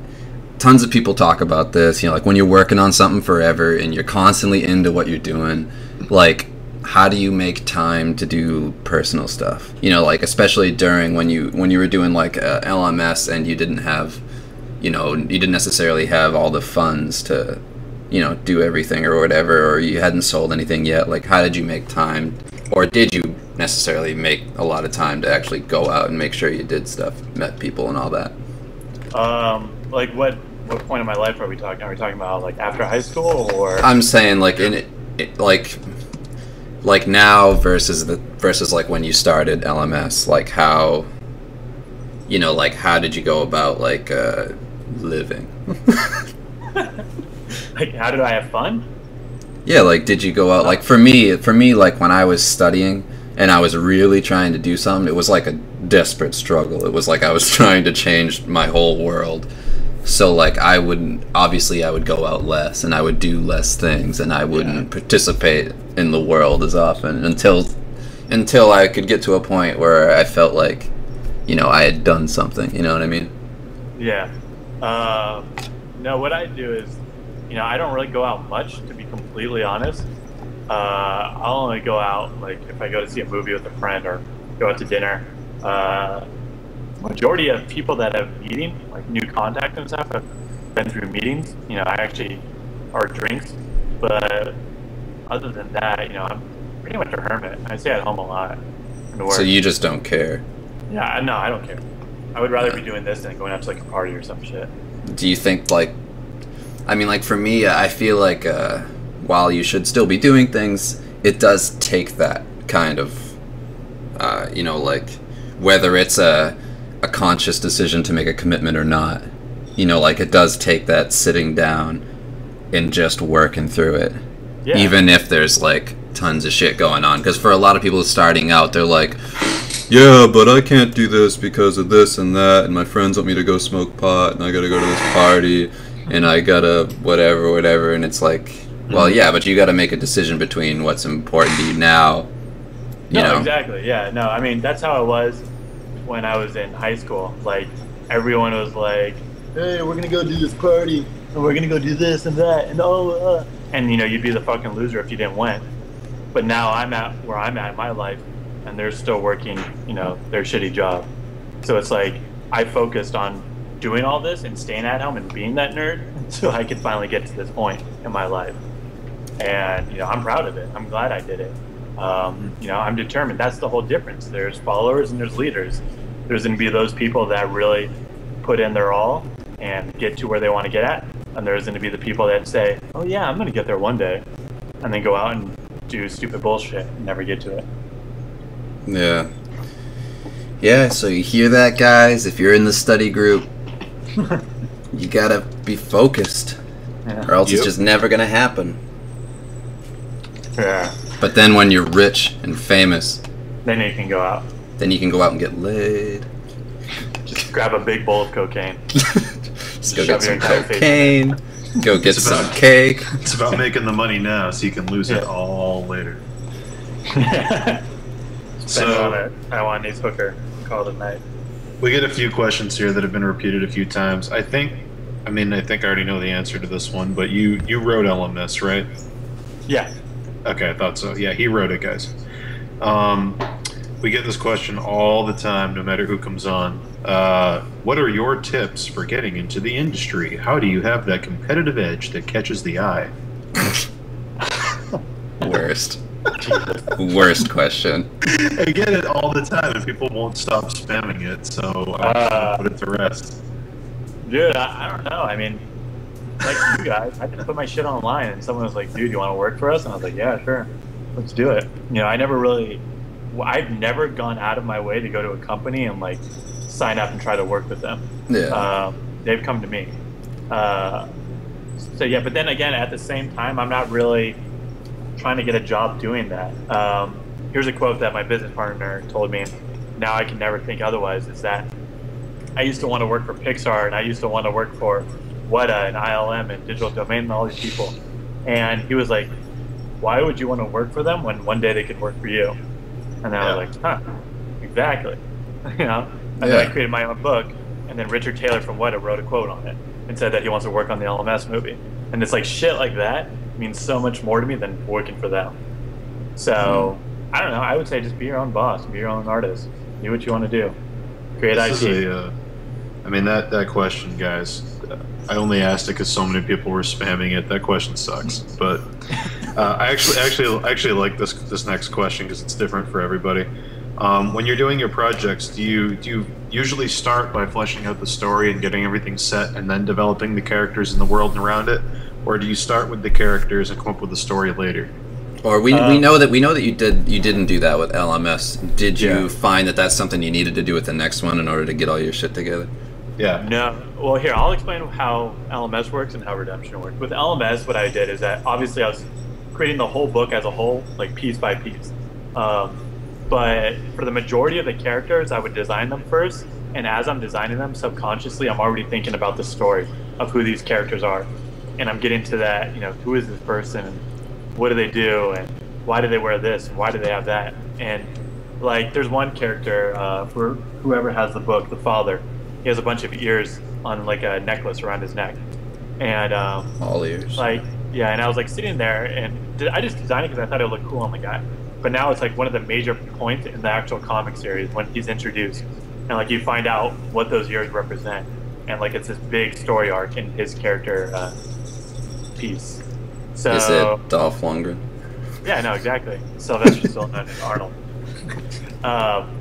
tons of people talk about this. You know, like when you're working on something forever and you're constantly into what you're doing, like how do you make time to do personal stuff? You know, like especially during when you when you were doing like uh, LMS and you didn't have, you know, you didn't necessarily have all the funds to, you know, do everything or whatever, or you hadn't sold anything yet. Like, how did you make time, or did you necessarily make a lot of time to actually go out and make sure you did stuff, met people, and all that? um, like what what point in my life are we talking? Are we talking about like after high school or? I'm saying like in it, it like like now versus the versus like when you started LMS, like how you know like how did you go about like uh, living? like how did I have fun? yeah, like did you go out like for me for me like when I was studying and I was really trying to do something, it was like a desperate struggle. It was like I was trying to change my whole world. So like I wouldn't obviously I would go out less and I would do less things and I wouldn't participate in the world as often until until I could get to a point where I felt like you know I had done something. You know what I mean? Yeah. Uh, no, what I do is, you know, I don't really go out much, to be completely honest. Uh, I'll only go out like if I go to see a movie with a friend or go out to dinner. Uh, majority of people that have meeting, like new contact and stuff, have been through meetings. You know, I actually are drinks, but other than that, you know, I'm pretty much a hermit. I stay at home a lot. So you just don't care. Yeah, no, I don't care. I would rather be doing this than going out to like a party or some shit. Do you think like I mean like for me I feel like uh while you should still be doing things, it does take that kind of uh you know like whether it's a a conscious decision to make a commitment or not. You know like it does take that sitting down and just working through it. Yeah. Even if there's like tons of shit going on because for a lot of people starting out they're like yeah, but I can't do this because of this and that, and my friends want me to go smoke pot, and I gotta go to this party, and I gotta whatever, whatever, and it's like, well, mm-hmm. yeah, but you gotta make a decision between what's important to you now, you no, know. exactly. Yeah, no, I mean that's how it was when I was in high school. Like everyone was like, "Hey, we're gonna go do this party, and we're gonna go do this and that, and oh," uh. and you know, you'd be the fucking loser if you didn't win. But now I'm at where I'm at in my life, and they're still working, you know, their shitty job. So it's like I focused on doing all this and staying at home and being that nerd, so I could finally get to this point in my life. And you know, I'm proud of it. I'm glad I did it. Um, you know, I'm determined. That's the whole difference. There's followers and there's leaders. There's going to be those people that really put in their all and get to where they want to get at, and there's going to be the people that say, "Oh yeah, I'm going to get there one day," and then go out and do stupid bullshit and never get to it. Yeah. Yeah, so you hear that, guys? If you're in the study group, you gotta be focused, Yeah. or else Yep. it's just never gonna happen. yeah. But then when you're rich and famous, Then you can go out, then you can go out and get laid. just grab a big bowl of cocaine. Just go get some entire face in cocaine. Go get It's some about- cake. It's about making the money now so you can lose it all later. Spend it on So a Taiwanese hooker. Call it a night. we get a few questions here that have been repeated a few times. I think, I mean, I think I already know the answer to this one, but you you wrote LMS, right? Yeah. Okay, I thought so. Yeah, he wrote it, guys. Um, we get this question all the time, no matter who comes on. Uh, what are your tips for getting into the industry? How do you have that competitive edge that catches the eye? Worst. Worst question. I get it all the time, and people won't stop spamming it, so I Uh, put it to rest. Dude, I, I don't know. I mean, like you guys, I just put my shit online and someone was like, dude, you want to work for us? And I was like, yeah, sure. Let's do it. You know, I never really, I've never gone out of my way to go to a company and like sign up and try to work with them. Yeah. Um, they've come to me. Uh, so yeah, but then again, at the same time, I'm not really trying to get a job doing that. Um, here's a quote that my business partner told me. Now I can never think otherwise. Is that I used to want to work for Pixar and I used to want to work for Weta and ILM and Digital Domain and all these people. And he was like, "Why would you want to work for them when one day they could work for you?" And I was like, "Huh, exactly." you know. And then I created my own book, and then Richard Taylor from Weta wrote a quote on it and said that he wants to work on the LMS movie. And it's like shit like that means so much more to me than working for them. So I don't know. I would say just be your own boss, be your own artist, do what you want to do, create This IP. a, uh, I mean that that question, guys. I only asked it because so many people were spamming it. That question sucks, but uh, I actually actually actually like this this next question because it's different for everybody. Um, when you're doing your projects, do you do you usually start by fleshing out the story and getting everything set, and then developing the characters and the world and around it, or do you start with the characters and come up with the story later? Or we, we Um, know that we know that you did you didn't do that with LMS. Did you Yeah. find that that's something you needed to do with the next one in order to get all your shit together? Yeah. No. Well, here, I'll explain how LMS works and how Redemption works. With LMS, what I did is that obviously I was creating the whole book as a whole, like piece by piece. Um, but for the majority of the characters, I would design them first, and as I'm designing them, subconsciously, I'm already thinking about the story of who these characters are, and I'm getting to that. You know, who is this person? And what do they do? And why do they wear this? And why do they have that? And like, there's one character uh, for whoever has the book, the father. He has a bunch of ears on like a necklace around his neck, and um, All ears. like yeah and i was like sitting there and did, i just designed it because i thought it looked cool on the guy but now it's like one of the major points in the actual comic series when he's introduced and like you find out what those ears represent and like it's this big story arc in his character uh, piece so Is it Dolph Lundgren? yeah, no, exactly. Sylvester Stallone and Arnold. Um,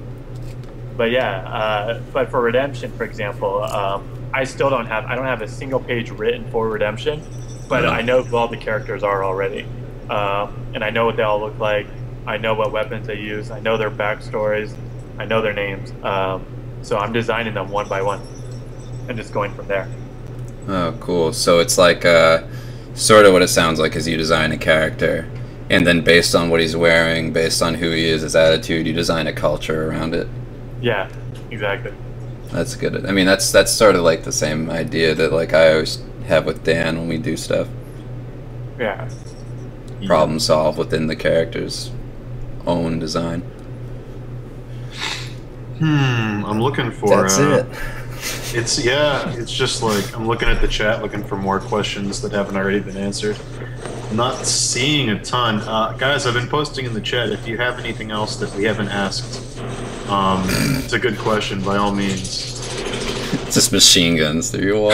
but yeah, uh, but for Redemption, for example, um, I still don't have I don't have a single page written for Redemption, but Mhm. I know who all the characters are already, um, and I know what they all look like. I know what weapons they use. I know their backstories. I know their names. Um, so I'm designing them one by one, and just going from there. Oh, cool. So it's like uh, sort of what it sounds like is you design a character, and then based on what he's wearing, based on who he is, his attitude, you design a culture around it. Yeah, exactly. That's good. I mean, that's that's sort of like the same idea that like I always have with Dan when we do stuff. Yeah. Problem solve within the character's own design. Hmm. I'm looking for. That's uh, it. It's yeah. It's just like I'm looking at the chat, looking for more questions that haven't already been answered. Not seeing a ton, uh, guys. I've been posting in the chat. If you have anything else that we haven't asked, um, it's a good question. By all means. It's just machine guns through your wall.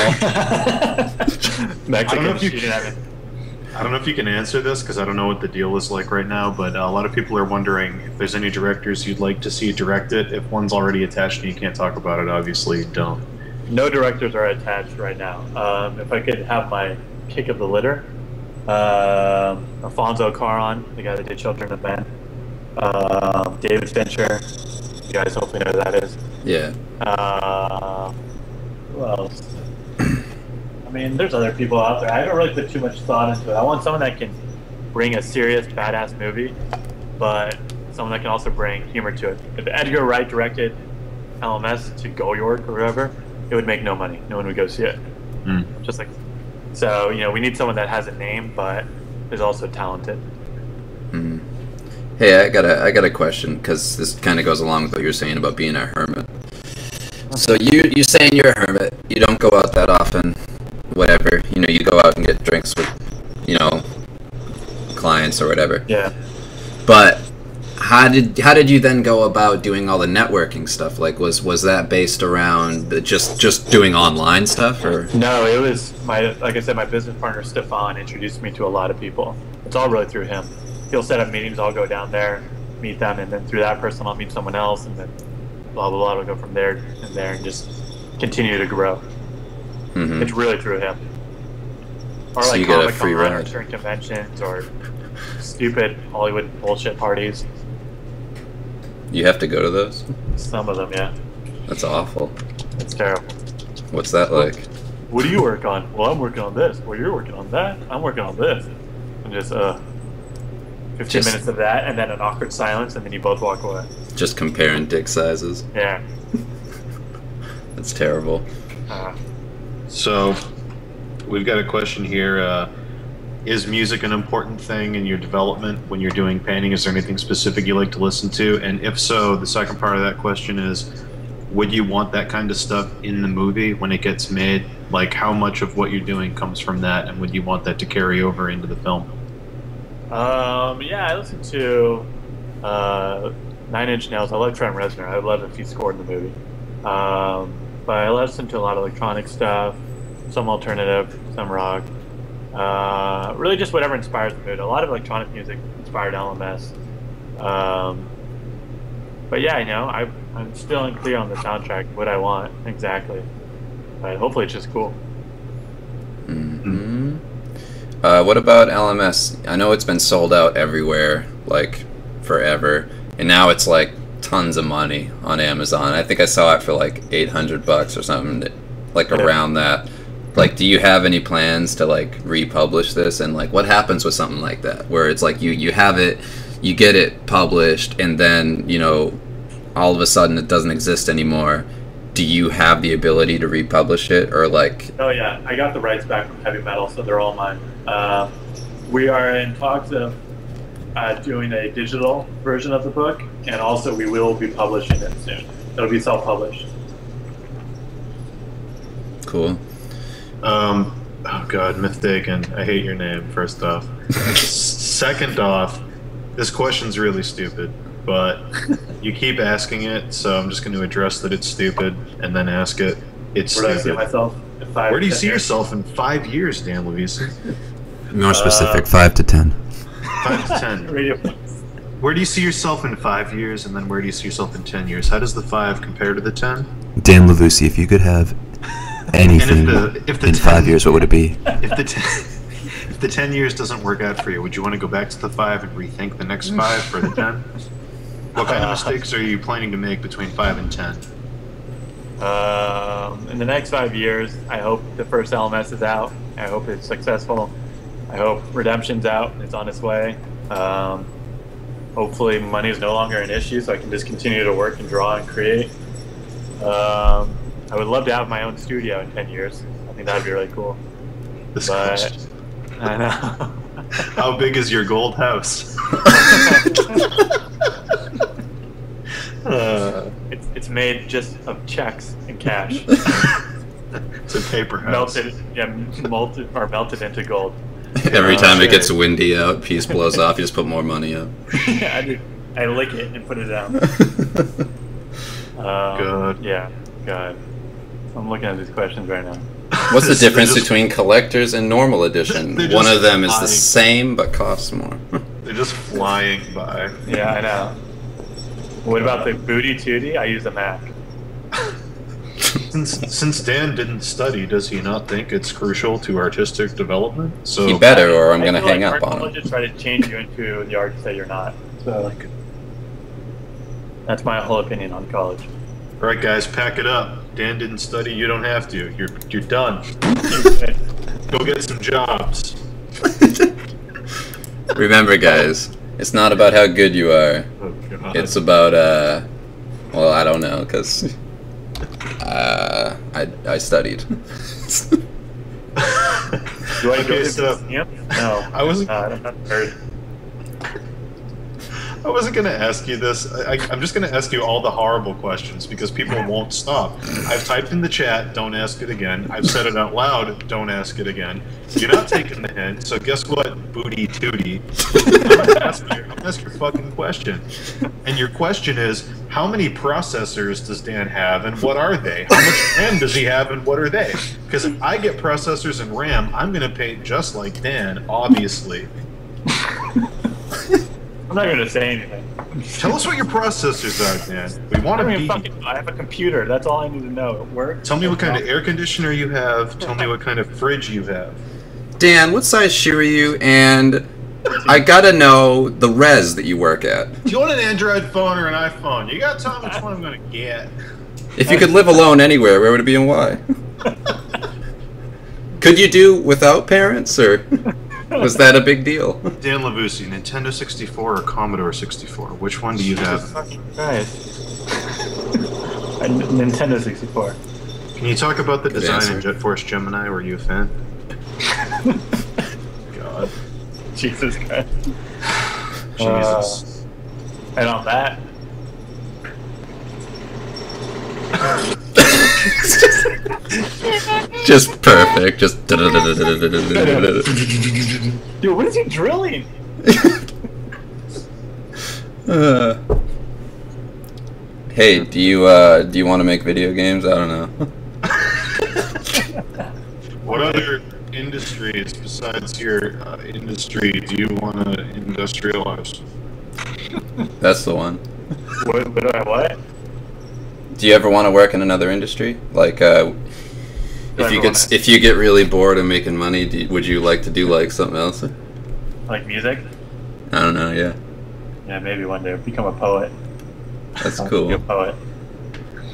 Mexican know if you- shooting at me. I don't know if you can answer this because I don't know what the deal is like right now, but uh, a lot of people are wondering if there's any directors you'd like to see direct it. If one's already attached and you can't talk about it, obviously don't. No directors are attached right now. Um, if I could have my kick of the litter, um, Alfonso Cuarón, the guy that did Children of Men, um, David Fincher, you guys hopefully know who that is. yeah. Um, who else? I mean, there's other people out there. I don't really put too much thought into it. I want someone that can bring a serious, badass movie, but someone that can also bring humor to it. If Edgar Wright directed LMS to Go York or whatever, it would make no money. No one would go see it. Hmm. Just like, so you know, we need someone that has a name, but is also talented. Mm. Hey, I got a I got a question because this kind of goes along with what you were saying about being a hermit. So you you saying you're a hermit? You don't go out that often, whatever. You know, you go out and get drinks with, you know, clients or whatever. Yeah. But how did how did you then go about doing all the networking stuff? Like, was was that based around just just doing online stuff, or No, it was my like I said, my business partner Stefan introduced me to a lot of people. It's all really through him. He'll set up meetings, I'll go down there, meet them, and then through that person I'll meet someone else, and then blah blah blah. It'll go from there and there, and just continue to grow. Mhm. It's really through him. Or So like you get a Comic free Con or certain conventions or stupid Hollywood bullshit parties. you have to go to those? Some of them, yeah, That's awful. it's terrible. What's that like? What do you work on? Well, I'm working on this. Well, you're working on that. I'm working on this. And just uh, 15 Just- minutes of that, and then an awkward silence, and then you both walk away. Just comparing dick sizes. Yeah. That's terrible. Uh, So, we've got a question here. Uh, is music an important thing in your development when you're doing painting? Is there anything specific you like to listen to? And if so, the second part of that question is would you want that kind of stuff in the movie when it gets made? Like, how much of what you're doing comes from that, and would you want that to carry over into the film? Um, yeah, I listened to uh, Nine Inch Nails. I love Trent Reznor. I love if he scored the movie. Um, but I listen to a lot of electronic stuff, some alternative, some rock. Uh, really, just whatever inspires the mood. A lot of electronic music inspired LMS. Um, but yeah, you know, I, I'm still unclear on the soundtrack, what I want exactly. But hopefully, it's just cool. Uh, what about LMS? I know it's been sold out everywhere, like forever, and now it's like tons of money on Amazon. I think I saw it for like eight hundred bucks or something, like around that. Like, do you have any plans to like republish this? And like, what happens with something like that, where it's like you you have it, you get it published, and then you know, all of a sudden it doesn't exist anymore, do you have the ability to republish it, or like? Oh yeah, I got the rights back from Heavy Metal, so they're all mine. Um, we are in talks of uh, doing a digital version of the book, and also we will be publishing it soon. It'll be self-published. Cool. Um, oh god, Mythdagon, I hate your name. First off, second off, this question's really stupid, but you keep asking it, so I'm just going to address that it's stupid and then ask it. It's Where do I see myself? in five, Where do you see years? yourself in five years, Dan Luis? More specific, Uh, five to ten. Five to ten. Radio. Where do you see yourself in five years, and then where do you see yourself in ten years? How does the five compare to the ten? Dan Lavusi, if you could have anything the- if the in 10 five years, what would it be? If the ten, if the ten years doesn't work out for you, would you want to go back to the five and rethink the next five for the ten? What kind of mistakes are you planning to make between five and ten? Um, in the next five years, I hope the first LMS is out. I hope it's successful. I hope Redemption's out and it's on its way. Um, hopefully, money is no longer an issue, so I can just continue to work and draw and create. Um, I would love to have my own studio in 10 years. I think that'd be really cool. This But. I know. How big is your gold house? Uh, it's, it's made just of checks and cash. it's a paper house. melted, yeah, melted or melted into gold. Every time it gets windy out, piece blows off, you just put more money up. I, do, I lick it and put it down. Um, God. Yeah, God. I'm looking at these questions right now. What's the difference just- between collectors and normal edition? One of them is the same but costs more. They're just flying by. Yeah, I know. What about the booty tootie? I use a Mac. Since, since Dan didn't study, does he not think it's crucial to artistic development? So He better, or I'm gonna hang like up art on colleges him. try to change you into the artist that you're not. So like, that's my whole opinion on college. All right, guys, pack it up. Dan didn't study. You don't have to. You're you're done. Go get some jobs. Remember, guys, it's not about how good you are. Oh, God. It's about, uh, well, I don't know, because uh, I, I studied. Do I go Okay, to so- the? No. I wasn't- Uh, I wasn't gonna ask you this. I, I'm just gonna ask you all the horrible questions because people won't stop. I've typed in the chat, don't ask it again. I've said it out loud, don't ask it again. You're not taking the hint, so guess what, booty tootie? I'm ask you, I'm gonna ask your fucking question. And your question is, how many processors does Dan have and what are they? How much RAM does he have and what are they? Because if I get processors and RAM, I'm gonna paint just like Dan, obviously. I'm not going to say anything. Tell us what your processors are, Dan. We want to be. fucking. I have a computer. That's all I need to know. It works. Tell me what kind of air conditioner you have. Tell me what kind of fridge you have. Dan, what size shoe are you? And I gotta know the res that you work at. Do you want an Android phone or an iPhone? You gotta tell me which one I'm gonna get. If you could live alone anywhere, where would it be and why? Could you do without parents, or was that a big deal? Dan Luvisi, Nintendo 64 or Commodore 64? Which one do you have? Fucking Christ. Nintendo 64. Can you talk about the Good design answer. in Jet Force Gemini? Were you a fan? God. Jesus Christ. Jesus. Uh, and on that, Just perfect. Just. dude, what is he drilling? Uh, hey, do you uh, do you want to make video games? I don't know. what other industries besides your uh, industry do you want to industrialize? That's the one. What? What? what? Do you ever want to work in another industry? Like, uh, if you ever get wanna- if you get really bored of making money, do, would you like to do like something else? Like music? I don't know. Yeah, Yeah, maybe one day become a poet. that's Be a cool. poet.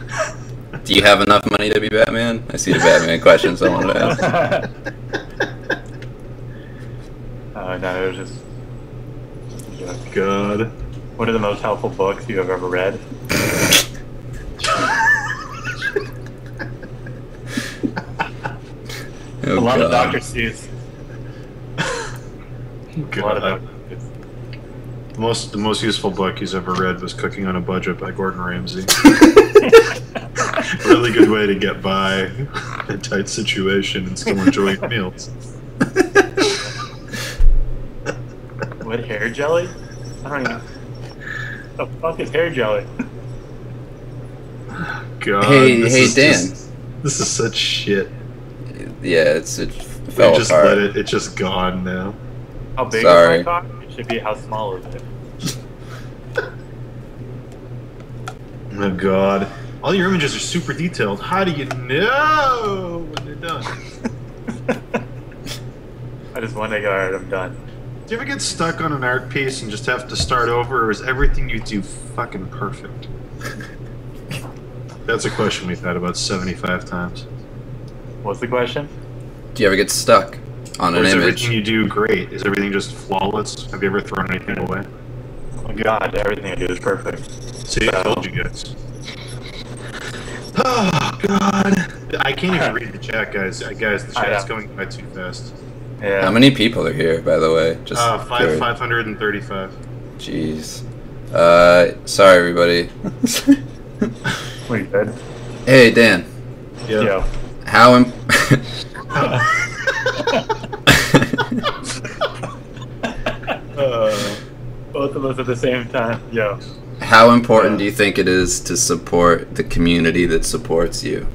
Do you have enough money to be Batman? I see the Batman questions I wanted to ask. Oh no, it was just. Yeah. God. What are the most helpful books you have ever read? oh, a lot God. of Dr. Seuss. a lot of oh, the most the most useful book he's ever read was Cooking on a Budget by Gordon Ramsay. really good way to get by in a tight situation and still enjoy meals. what hair jelly? I don't even. Know. The fuck is hair jelly? God, Hey, this hey, is Dan. just- this is such shit. Yeah, it's it We fell just apart. let it. It's just gone now. How big Sorry. is my cock? It should be how small is it? Oh God! All your images are super detailed. How do you know when they're done? I just want to go, alright, I'm done. Do you ever get stuck on an art piece and just have to start over, or is everything you do fucking perfect? That's a question we've had about 75 times. What's the question? Do you ever get stuck on Or an is image? everything you do great? Is everything just flawless? Have you ever thrown anything away? Oh my god, everything I do is perfect. See, I told you guys. Oh God! I can't even read the chat, guys. Uh, Guys, the I chat's going by too fast. Yeah. How many people are here, by the way? Just Uh, five, 535. Jeez. Uh, sorry, everybody. We good? hey, Dan. Yeah. Yo. How im- Uh, Both of us at the same time. Yo. how important do you think it is to support the community that supports you?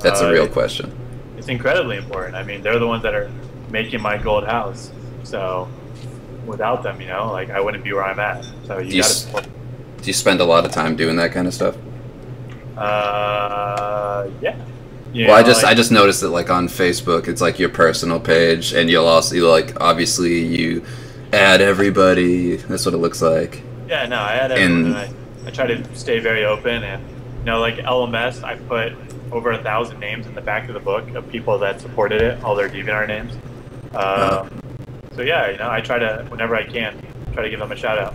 That's a Uh, real question. It's incredibly important. I mean, they're the ones that are making my gold house. So without them, you know, like I wouldn't be where I'm at. So you you gotta s- support. Do you spend a lot of time doing that kind of stuff? Uh, yeah. You well, I just like- I just noticed that like on Facebook, it's like your personal page, and you'll also you like obviously you add everybody. That's what it looks like. Yeah, no, I add And- everyone. And I, I try to stay very open, and you know, like LMS, I put over a thousand names in the back of the book of people that supported it, all their DeviantArt names. Um, So yeah, you know, I try to whenever I can try to give them a shout out.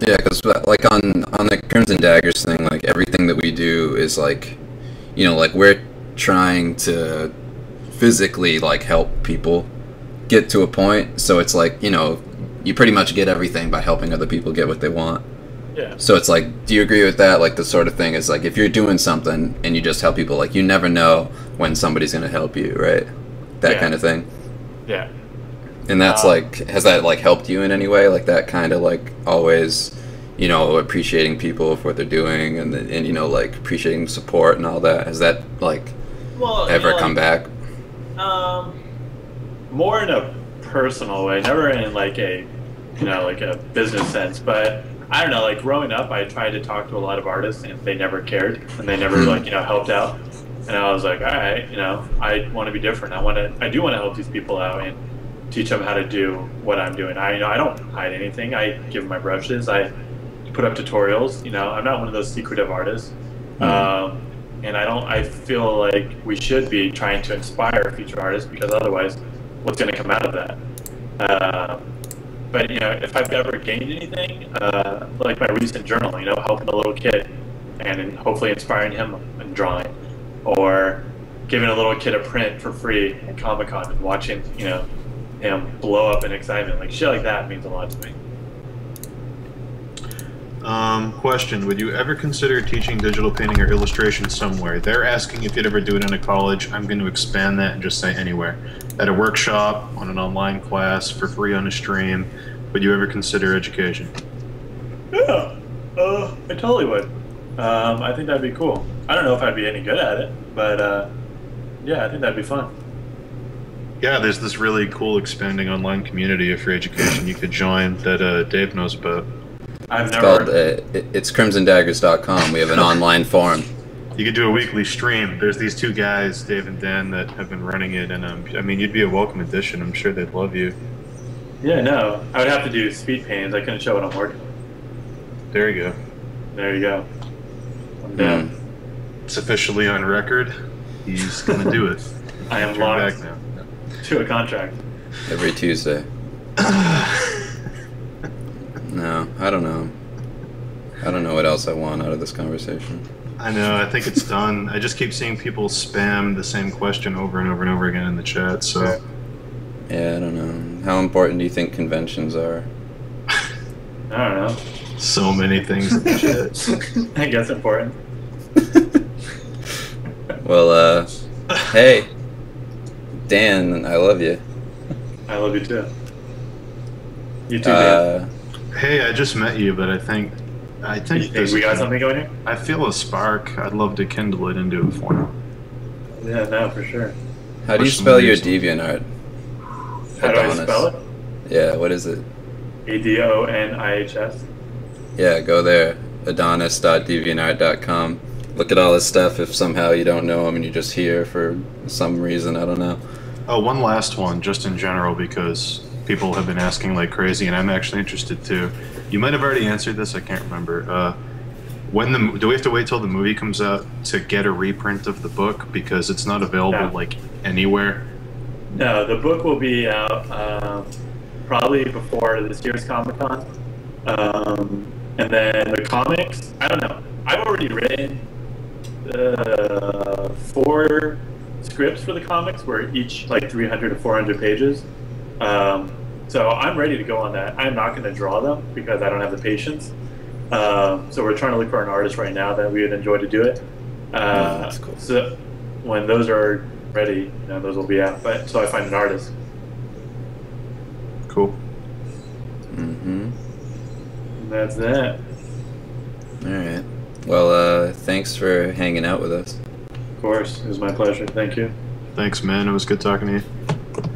Yeah, because uh, like on on the Crimson Daggers thing, like everything that we do is like, you know, like we're trying to physically like help people get to a point. So it's like you know, you pretty much get everything by helping other people get what they want. Yeah, So it's like, do you agree with that? Like the sort of thing is like if you're doing something and you just help people, like you never know when somebody's gonna help you, right? That Yeah. kind of thing. yeah. And that's Um, like, has that like helped you in any way? Like that kind of like always, you know, appreciating people for what they're doing and and you know like appreciating support and all that. Has that like Well, ever come back? Um, more in a personal way, never in like a, you know, like a business sense. But I don't know. Like growing up, I tried to talk to a lot of artists, and they never cared, and they never Hmm. like you know helped out. And I was like, all right, you know, I want to be different. I want to, I do want to help these people out and teach them how to do what I'm doing. I, you know, I don't hide anything. I give them my brushes. I put up tutorials. You know, I'm not one of those secretive artists. Um, and I don't. I feel like we should be trying to inspire future artists because otherwise, what's going to come out of that? Um, but you know, if I've ever gained anything, uh, like my recent journal, you know, helping a little kid and hopefully inspiring him in drawing, or giving a little kid a print for free at Comic Con and watching, you know, him blow up in excitement, like shit like that means a lot to me. Um, question: Would you ever consider teaching digital painting or illustration somewhere? They're asking if you'd ever do it in a college. I'm going to expand that and just say anywhere. At a workshop, on an online class, for free on a stream. Would you ever consider education? Yeah, uh, I totally would. Um, I think that'd be cool. I don't know if I'd be any good at it, but uh, yeah, I think that'd be fun. Yeah, there's this really cool expanding online community of free education you could join that uh, Dave knows about. I've It's never. called uh, it, it's crimsondaggers.com. We have an online forum. You could do a weekly stream. There's these two guys, Dave and Dan, that have been running it, and um, I mean, you'd be a welcome addition. I'm sure they'd love you. yeah, no, I would have to do speed paintings. I couldn't show what I'm working. on. There you go. There you go. I'm down. Mm. It's officially on record. He's gonna do it. I am Turn locked back now. To a contract. Every Tuesday. No, I don't know. I don't know what else else I want out of this conversation. I know. I think it's done. I just keep seeing people spam the same question over and over and over again in the chat. So Yeah, I don't know. How important do you think conventions are? I don't know. so many things in the chat. I guess important. Well, uh, hey, Dan, I love you. I love you too. You too, man. Uh, Hey, I just met you, but I think I think, You think we got something going here? I feel a spark. I'd love to kindle it into a form. Yeah, no, for sure. how do you Push spell your deviant art? How do I spell it? Yeah, what is it? A D O N I H S. Yeah, go there. Adonihs.deviantart.com. Look at all this stuff if somehow you don't know him and you're just here for some reason. I don't know. Oh, one last one, just in general, because people have been asking like crazy, and I'm actually interested too. You might have already answered this. I can't remember. Uh, when the do we have to wait till the movie comes out to get a reprint of the book because it's not available No. like anywhere? No, the book will be out um, probably before this year's Comic Con. Um, and then the comics, I don't know. I've already written uh, four scripts for the comics, where each like 300 to 400 pages. Um, so I'm ready to go on that. I'm not going to draw them because I don't have the patience. Um, so we're trying to look for an artist right now that we would enjoy to do it. Uh, that's cool. So when those are ready, you know, those will be out. But so I find an artist. Cool. Mm-hmm. That's that. All right. Well, uh, thanks for hanging out with us. Of course, it was my pleasure. Thank you. Thanks, man. It was good talking to you.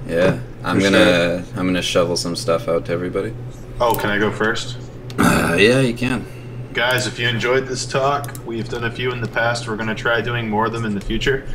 Yeah, I'm For gonna I'm gonna shovel some stuff out to everybody. Oh, can I go first? Uh, yeah, you can. Guys, if you enjoyed this talk, we've done a few in the past. We're going to try doing more of them in the future.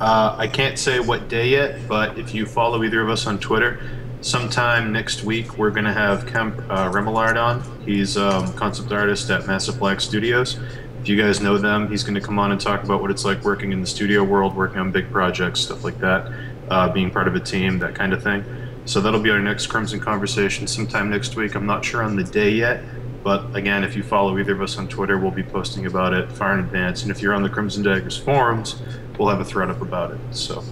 Uh, I can't say what day yet, but if you follow either of us on Twitter, sometime next week we're going to have Kemp uh, Remillard on. He's um, concept artist at Massive Black Studios. If you guys know them, he's going to come on and talk about what it's like working in the studio world, working on big projects, stuff like that, uh, being part of a team, that kind of thing. So that'll be our next Crimson conversation sometime next week. I'm not sure on the day yet, but again, if you follow either of us on Twitter, we'll be posting about it far in advance. And if you're on the Crimson Daggers forums, we'll have a thread up about it. So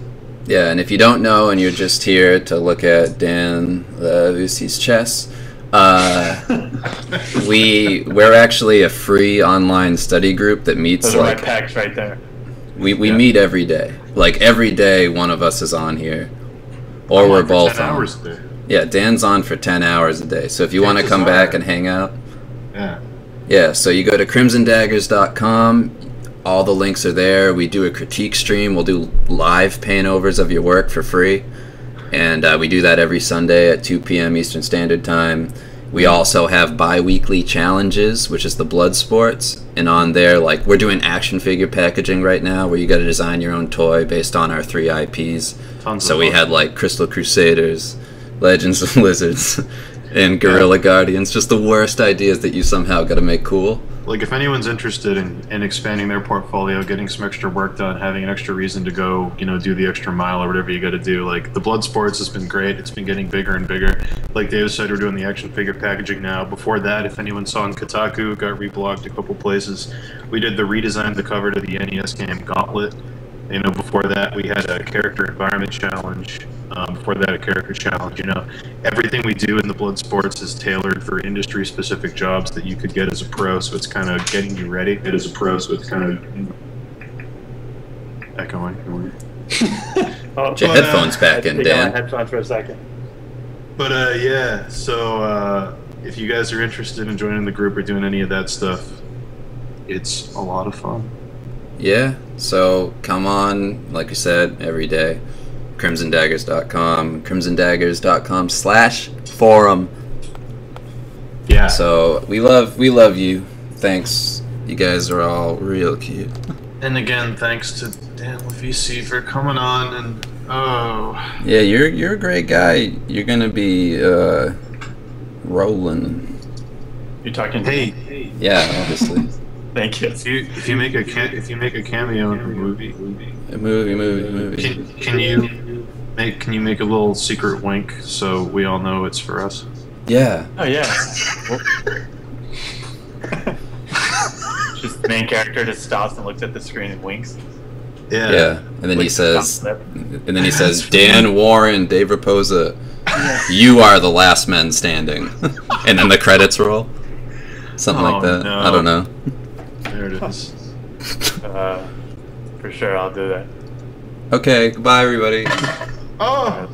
Yeah, and if you don't know and you're just here to look at Dan uh, Lucy's chess, uh, we we're actually a free online study group that meets Those are my like packs right there. we, we Yeah. meet every day. Like every day, one of us is on here, or I'm we're on both 10 on. hours a day. Yeah, Dan's on for ten hours a day. So if you want to come hard. back and hang out, Yeah. yeah, so you go to crimsondaggers.com. All the links are there. We do a critique stream. We'll do live paint overs of your work for free. And uh, we do that every Sunday at 2 p.m. Eastern Standard Time. We also have bi weekly challenges, which is the blood sports. And on there, like, we're doing action figure packaging right now where you got to design your own toy based on our three IPs. Tons So we fun. had like Crystal Crusaders, Legends of Lizards, and Gorilla Guardians. Just the worst ideas that you somehow got to make cool. Like, if anyone's interested in, in expanding their portfolio, getting some extra work done, having an extra reason to go, you know, do the extra mile or whatever you got to do, like, the Blood Sports has been great. It's been getting bigger and bigger. Like Dave said, we're doing the action figure packaging now. Before that, if anyone saw on Kotaku, got reblogged a couple places. We did the redesign of the cover to the NES game Gauntlet. You know, before that, we had a character environment challenge. Um, before that, a character challenge. You know, everything we do in the Blood Sports is tailored for industry specific jobs that you could get as a pro. So it's kind of getting you ready. It is a pro, so it's kind of echoing. Oh, Get your But, uh, headphones back in, Take out my Dan. headphones for a second. But uh, yeah, so uh, if you guys are interested in joining the group or doing any of that stuff, it's a lot of fun. Yeah, so come on, like we said, every day. CrimsonDaggers.com, CrimsonDaggers.com slash forum. Yeah. So we love we love you. Thanks. You guys are all real cute. And again, thanks to Dan Luvisi for coming on and oh, Yeah, you're you're a great guy. You're gonna be uh rolling. You're talking. hey, Yeah, obviously. Thank you. If, you. if you, make a if you make a cameo in a movie, a movie, movie, movie. Can, can you make can you make a little secret wink so we all know it's for us? Yeah. Oh yeah. Just the main character just stops and looks at the screen and winks. Yeah. Yeah, and then he says, and then he says, Dan Warren, Dave Rapoza, yeah. you are the last men standing, and then the credits roll, something oh, like that. No. I don't know. Uh, for sure, I'll do that. Okay, goodbye, everybody. Oh!